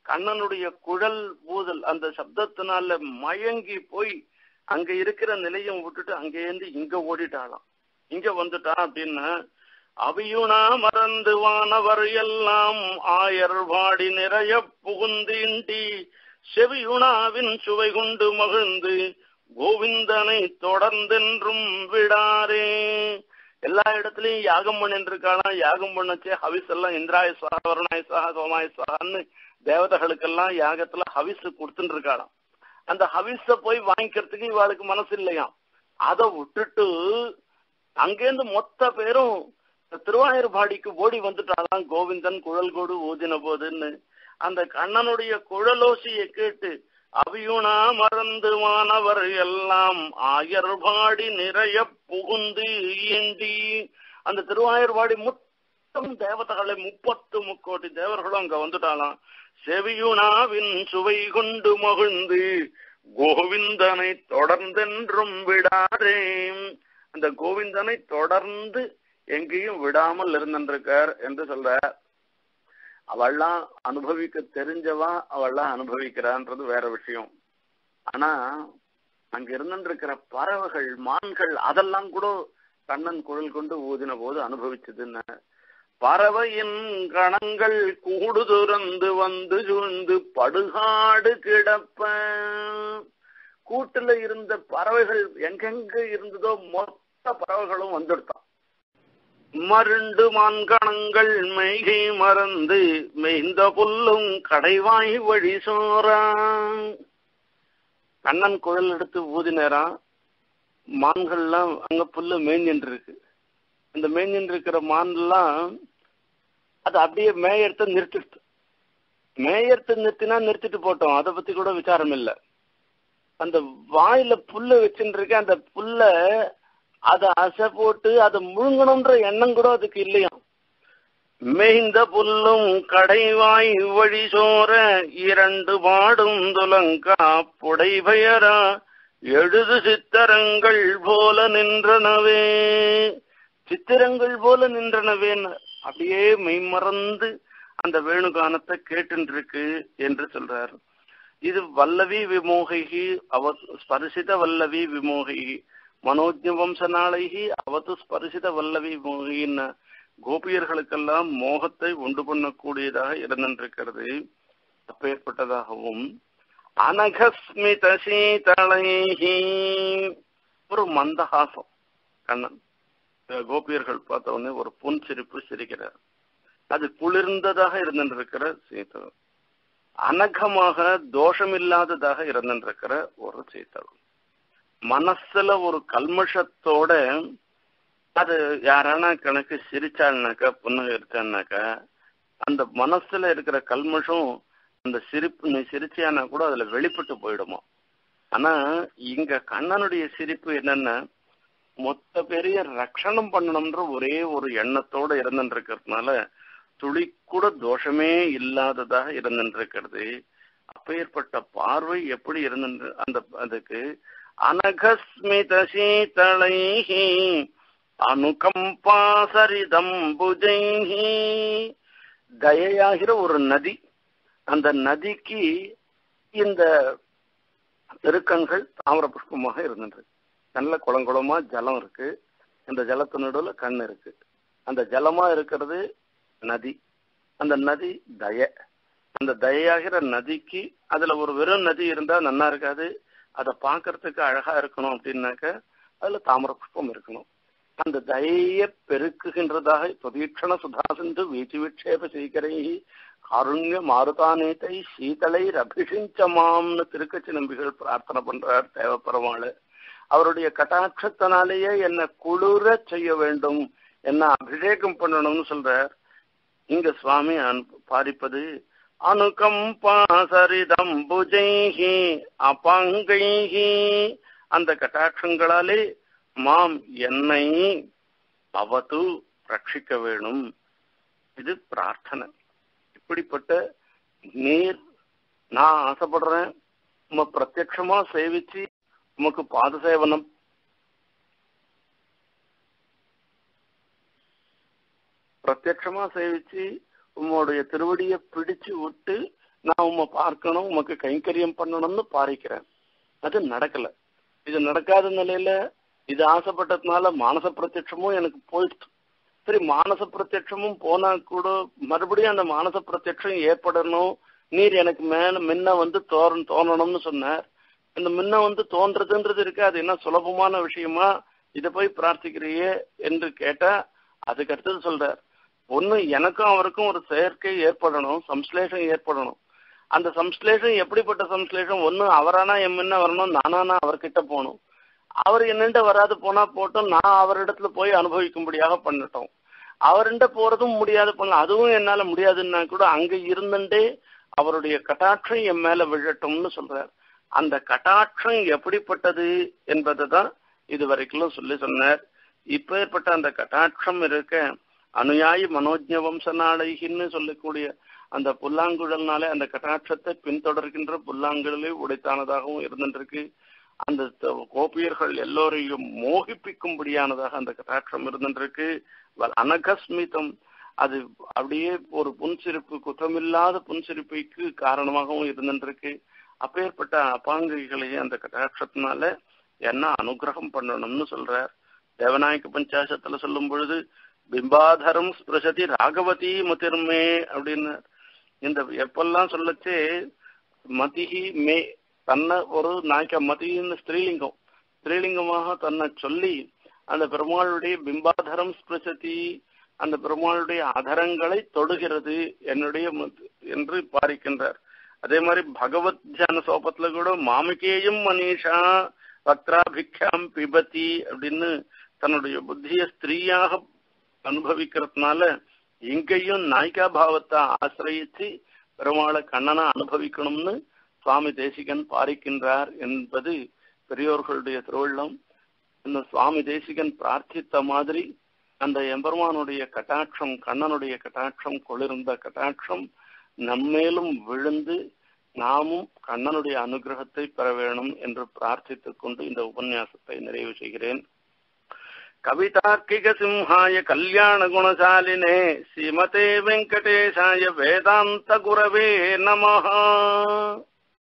கண்ணனுடைய குழல் ஊதல் அந்த சப்தத்தினால மயங்கி போய் அங்க இருக்கிற நிலையம் விட்டுட்டு அங்கேருந்து இங்க ஓடிட்டாளாம். இங்க வந்துட்டா அப்படின்னா அவியுணா மறந்து வானவர் எல்லாம் ஆயர் வாடி நிறைய புகுந்தீண்டி செவியுணாவின் சுவை கொண்டு மகிழ்ந்து கோவிந்தனை தொடர்ந்தென்றும் விடாரே எல்லா இடத்துலயும் யாகம் பண்ணிருக்காளாம் இருக்காளாம் யாகம் பண்ணச்சே ஹவிஸ் எல்லாம் இந்திராய சா வருணாய சோமாய தேவதைகளுக்கெல்லாம் யாகத்துல ஹவிஸ் கொடுத்துட்டு இருக்காளாம் அந்த ஹவிஸ போய் வாங்கிக்கிறதுக்கு இவாளுக்கு மனசு இல்லையாம். அதை விட்டுட்டு அங்கேருந்து மொத்த பேரும் திருவாயூர்பாடிக்கு ஓடி வந்துட்டாலாம் கோவிந்தன் குழல் கோடு ஊதின போதுன்னு அந்த கண்ணனுடைய குழலோசியை கேட்டு அவியுணா மறந்து மாணவர் எல்லாம் ஆயர்பாடி நிறைய புகுந்து ஏந்தி அந்த திருவாயூர்பாடி மொத்தம் தேவதைகளை முப்பத்து முக்கோடி தேவர்களும் அங்க வந்துட்டாலாம் செவியுணாவின் சுவை கொண்டு மகிழ்ந்து கோவிந்தனை தொடர்ந்தென்றும் விடாரே அந்த கோவிந்தனை தொடர்ந்து எங்கேயும் விடாமல் இருந்திருக்கார் என்று சொல்றார் அவள்லாம் அனுபவிக்க தெரிஞ்சவா? அவள்லாம் அனுபவிக்கிறான்றது வேற விஷயம். ஆனா அங்க இருந்திருக்கிற பறவைகள் மான்கள் அதெல்லாம் கூட கண்ணன் குழல் கொண்டு ஊதின போது அனுபவிச்சதுன்னு. பறவையின் கணங்கள் கூடு துறந்து வந்து சூழ்ந்து படுகாடு கிடப்ப. கூட்டுல இருந்த பறவைகள் எங்கெங்க இருந்ததோ மொத்த பறவைகளும் வந்துடுத்தான் மருண்டு மான்கணங்கள் மெய்கை மறந்து மெய்ந்த புல்லும் கடைவாய் வழி சோறான் கண்ணன் குழல் எடுத்து ஊதினேரான் மான்கள்லாம் அங்க புல்லு மேய்ஞ்சின்னு இருக்கு அந்த மேய்ஞ்சின்னு இருக்கிற மான்லாம் அது அப்படியே மேயறத நிறுத்திடுது மேயறத நிறுத்தினா நிறுத்திட்டு போட்டோம் அதை பத்தி கூட விசாரம் இல்லை. அந்த வாயில புல்ல வச்சுட்டு இருக்க அந்த புல்ல அதை அசை போட்டு அதை முழுங்கணும்ன்ற எண்ணம் கூட அதுக்கு இல்லையாம் மேய்ந்த புல்லும் கடைவாய் வழி சோர இரண்டு பாடும் துலங்கா புடைபெயரா எழுது சித்திரங்கள் போல நின்றனவே. சித்திரங்கள் போல நின்றனவேன்னு அப்படியே மெய்மறந்து அந்த வேணுகானத்தை கேட்டுருக்கு என்று சொல்றாரு. இது வல்லவி விமோகி அவ ஸ்பரிசித வல்லவி விமோகி மனோஜ்ய வம்சநாளைகி அவத்து ஸ்பரிசித வல்லவி விமோகின்னு கோபியர்களுக்கெல்லாம் மோகத்தை உண்டு பண்ணக்கூடியதாக இருந்திருக்கிறது. அப்பேற்பட்டதாகவும் அனகஸ்மித சீதளைஹி ஒரு மந்தஹாசம். கண்ணன் கோபியர்கள் பார்த்த உடனே ஒரு புன் சிரிப்பு சிரிக்கிறார். அது குளிர்ந்ததாக இருந்திருக்கிற சீதளம் அனகமாக தோஷமில்லாததாக இருந்திருக்கிற ஒரு சீதளம் மனசுல ஒரு கல்மஷத்தோட அது யாரான கணக்கு சிரிச்சாள்னாக்கா புன்னகை இருக்கான்னாக்கா அந்த மனசுல இருக்கிற கல்மஷம் அந்த சிரிப்பு நீ சிரிச்சியானா கூட அதுல வெளிப்பட்டு போயிடுமா? ஆனா இங்க கண்ணனுடைய சிரிப்பு என்னன்னா மொத்த பெரிய ரக்ஷணம் பண்ணணும்ன்ற ஒரே ஒரு எண்ணத்தோட இருந்துருக்கிறதுனால துளி கூட தோஷமே இல்லாததாக இருந்துருக்கிறது அப்பேற்பட்ட பார்வை எப்படி இருந்து அந்த அதுக்கு அனகஸ்மித சீதளைஹி அனுகம்பாசரிதம் புஜைஹி தயையாகிற ஒரு நதி. அந்த நதிக்கு இந்த பெருக்கங்கள் தாமிர புஷ்பமாக இருந்தது. நல்ல குளங்குளமா ஜலம் இருக்கு. அந்த ஜலத்து நடுவில் கண் இருக்கு. அந்த ஜலமா இருக்கிறது நதி. அந்த நதி தய. அந்த தயையாகிற நதிக்கு அதுல ஒரு வெறும் நதி இருந்தா நல்லா இருக்காது. அதை பார்க்கறதுக்கு அழகா இருக்கணும் அப்படின்னாக்க அதுல தாமர புஷ்பம் இருக்கணும். அந்த தயைய பெருக்குகின்றதாக பிரதீட்சண சுதாசிந்து வீச்சு விட்சேப சீக்கரை காருண்ய மாருதானேத்தை சீதலை ரபிஷிஞ்சமாம்னு திருக்கச்சி நம்பிகள் பிரார்த்தனை பண்றார் தேவப்பெருமாள். அவருடைய கட்டாட்சத்தினாலேயே என்ன குளிர செய்ய வேண்டும் என்ன அபிஷேகம் பண்ணணும்னு சொல்றார். இங்க சுவாமி பாரிப்பது அனுகம்பாசரிதம் புஜைஹி அபாங்கைஹி. அந்த கட்டாட்சங்களாலே மாம் என்னை அவது ரட்சிக்க வேணும். இது பிரார்த்தனை. இப்படிப்பட்ட நீர் நான் ஆசைப்படுறேன். உம பிரத்யமா சேவிச்சு உமக்கு பாத சேவனம் பிரத்யமா சேவிச்சு உம்முடைய திருவடியை பிடிச்சு விட்டு நான் உம்மை பார்க்கணும் உமக்கு கைங்கரியம் பண்ணணும்னு பாரிக்கிறேன். அது நடக்கல. இது நடக்காத நிலையில இது ஆசைப்பட்டதுனால மானச பிரத்யட்சமும் எனக்கு போயிடுச்சு. சரி மானச பிரத்யட்சமும் போனா கூட மறுபடியும் அந்த மானச பிரத்யட்சம் ஏற்படணும். நீர் எனக்கு மேல முன்ன வந்து தோற தோணணும்னு சொன்னார். இந்த முன்ன வந்து தோன்றதுன்றது இருக்கு. அது என்ன சுலபமான விஷயமா? இதை போய் பிரார்த்திக்கிறியே என்று கேட்டா அதுக்கு அடுத்தது சொல்றார். ஒண்ணு எனக்கும் அவருக்கும் ஒரு செயற்கை ஏற்படணும் சம்ஸ்லேஷம் ஏற்படணும். அந்த சம்ஸ்லேஷம் எப்படிப்பட்ட சம்ஸ்லேஷம்? ஒண்ணு அவரானா என் வரணும் நானானா அவர்கிட்ட போகணும். அவர் என்னண்ட வராது போனா போட்டோம் நான் அவரிடத்துல போய் அனுபவிக்கும்படியாக பண்ணட்டும். அவர்கிட்ட போறதும் முடியாது பண்ணலாம் அதுவும் என்னால முடியாதுன்னா கூட அங்க இருந்துட்டே அவருடைய கட்டாட்சம் என் மேல விழட்டும்னு சொல்றார். அந்த கட்டாட்சம் எப்படிப்பட்டது என்பதை தான் இது வரைக்கும் சொல்லி சொன்னார். இப்பேற்பட்ட அந்த கட்டாட்சம் இருக்க அனுயாயி மனோஜ்ய வம்சநாளைகின்னு சொல்லக்கூடிய அந்த புல்லாங்குழல்னாலே அந்த கட்டாட்சத்தை பின்தொடர்கின்ற புல்லாங்குழலை உடைத்தானதாகவும் இருந்துருக்கு அந்த கோபியர்கள் எல்லோரையும் மோகிப்பிக்கும்படியானதாக அந்த கட்டாட்சம் இருந்துருக்கு அனகஸ்மிதம். அது அப்படியே ஒரு புன்சிரிப்பு குற்றமில்லாத புன்சிரிப்புக்கு காரணமாகவும் இருந்துருக்கு அப்பேற்பட்ட அப்பாங்கைகளையே அந்த கட்டாட்சத்தினால என்ன அனுகிரகம் பண்ணணும்னு சொல்றார். தேவநாயக பஞ்சாசத்துல சொல்லும் பொழுது பிம்பாதரம் ஸ்பிருஷதி ராகவதி மதிர்மே அப்படின்னு இந்த எப்பெல்லாம் சொல்லச்சே மதிஹி மே தன்னை ஒரு நாய்க்க மதின்னு ஸ்திரீலிங்கம். ஸ்திரீலிங்கமாக தன்னை சொல்லி அந்த பெருமாளுடைய பிம்பாதரம் ஸ்பிருஷதி அந்த பெருமாளுடைய அதரங்களை தொடுகிறது என்னுடைய என்று பாரிக்கின்றார். அதே மாதிரி பகவத் தியான சோபத்துல கூட மாமிகேயும் மனிஷா வக்ராபிக்ஷாம் பிபதி அப்படின்னு தன்னுடைய புத்திய ஸ்திரீயாக அனுபவிக்கிறதுனால இங்கேயும் நாய்க்கா பாவத்தை ஆசிரயிச்சு பெருமாளை கண்ணனை அனுபவிக்கணும்னு சுவாமி தேசிகன் பாரிக்கின்றார் என்பது பெரியோர்களுடைய திருவள்ளம். இந்த சுவாமி தேசிகன் பிரார்த்தித்த மாதிரி அந்த எம்பெருமானுடைய கட்டாட்சம் கண்ணனுடைய கட்டாட்சம் கொளிர்ந்த கட்டாட்சம் நம்மேலும் விழுந்து நாமும் கண்ணனுடைய அனுகிரகத்தை பெற வேணும் என்று பிரார்த்தித்துக் கொண்டு இந்த உபன்யாசத்தை நிறைவு செய்கிறேன். கவிதார்க்கிக சிம்ஹாய கல்யாண குணசாலினே ஸ்ரீமதே வெங்கடேஷாய வேதாந்த குரவே நமஹா.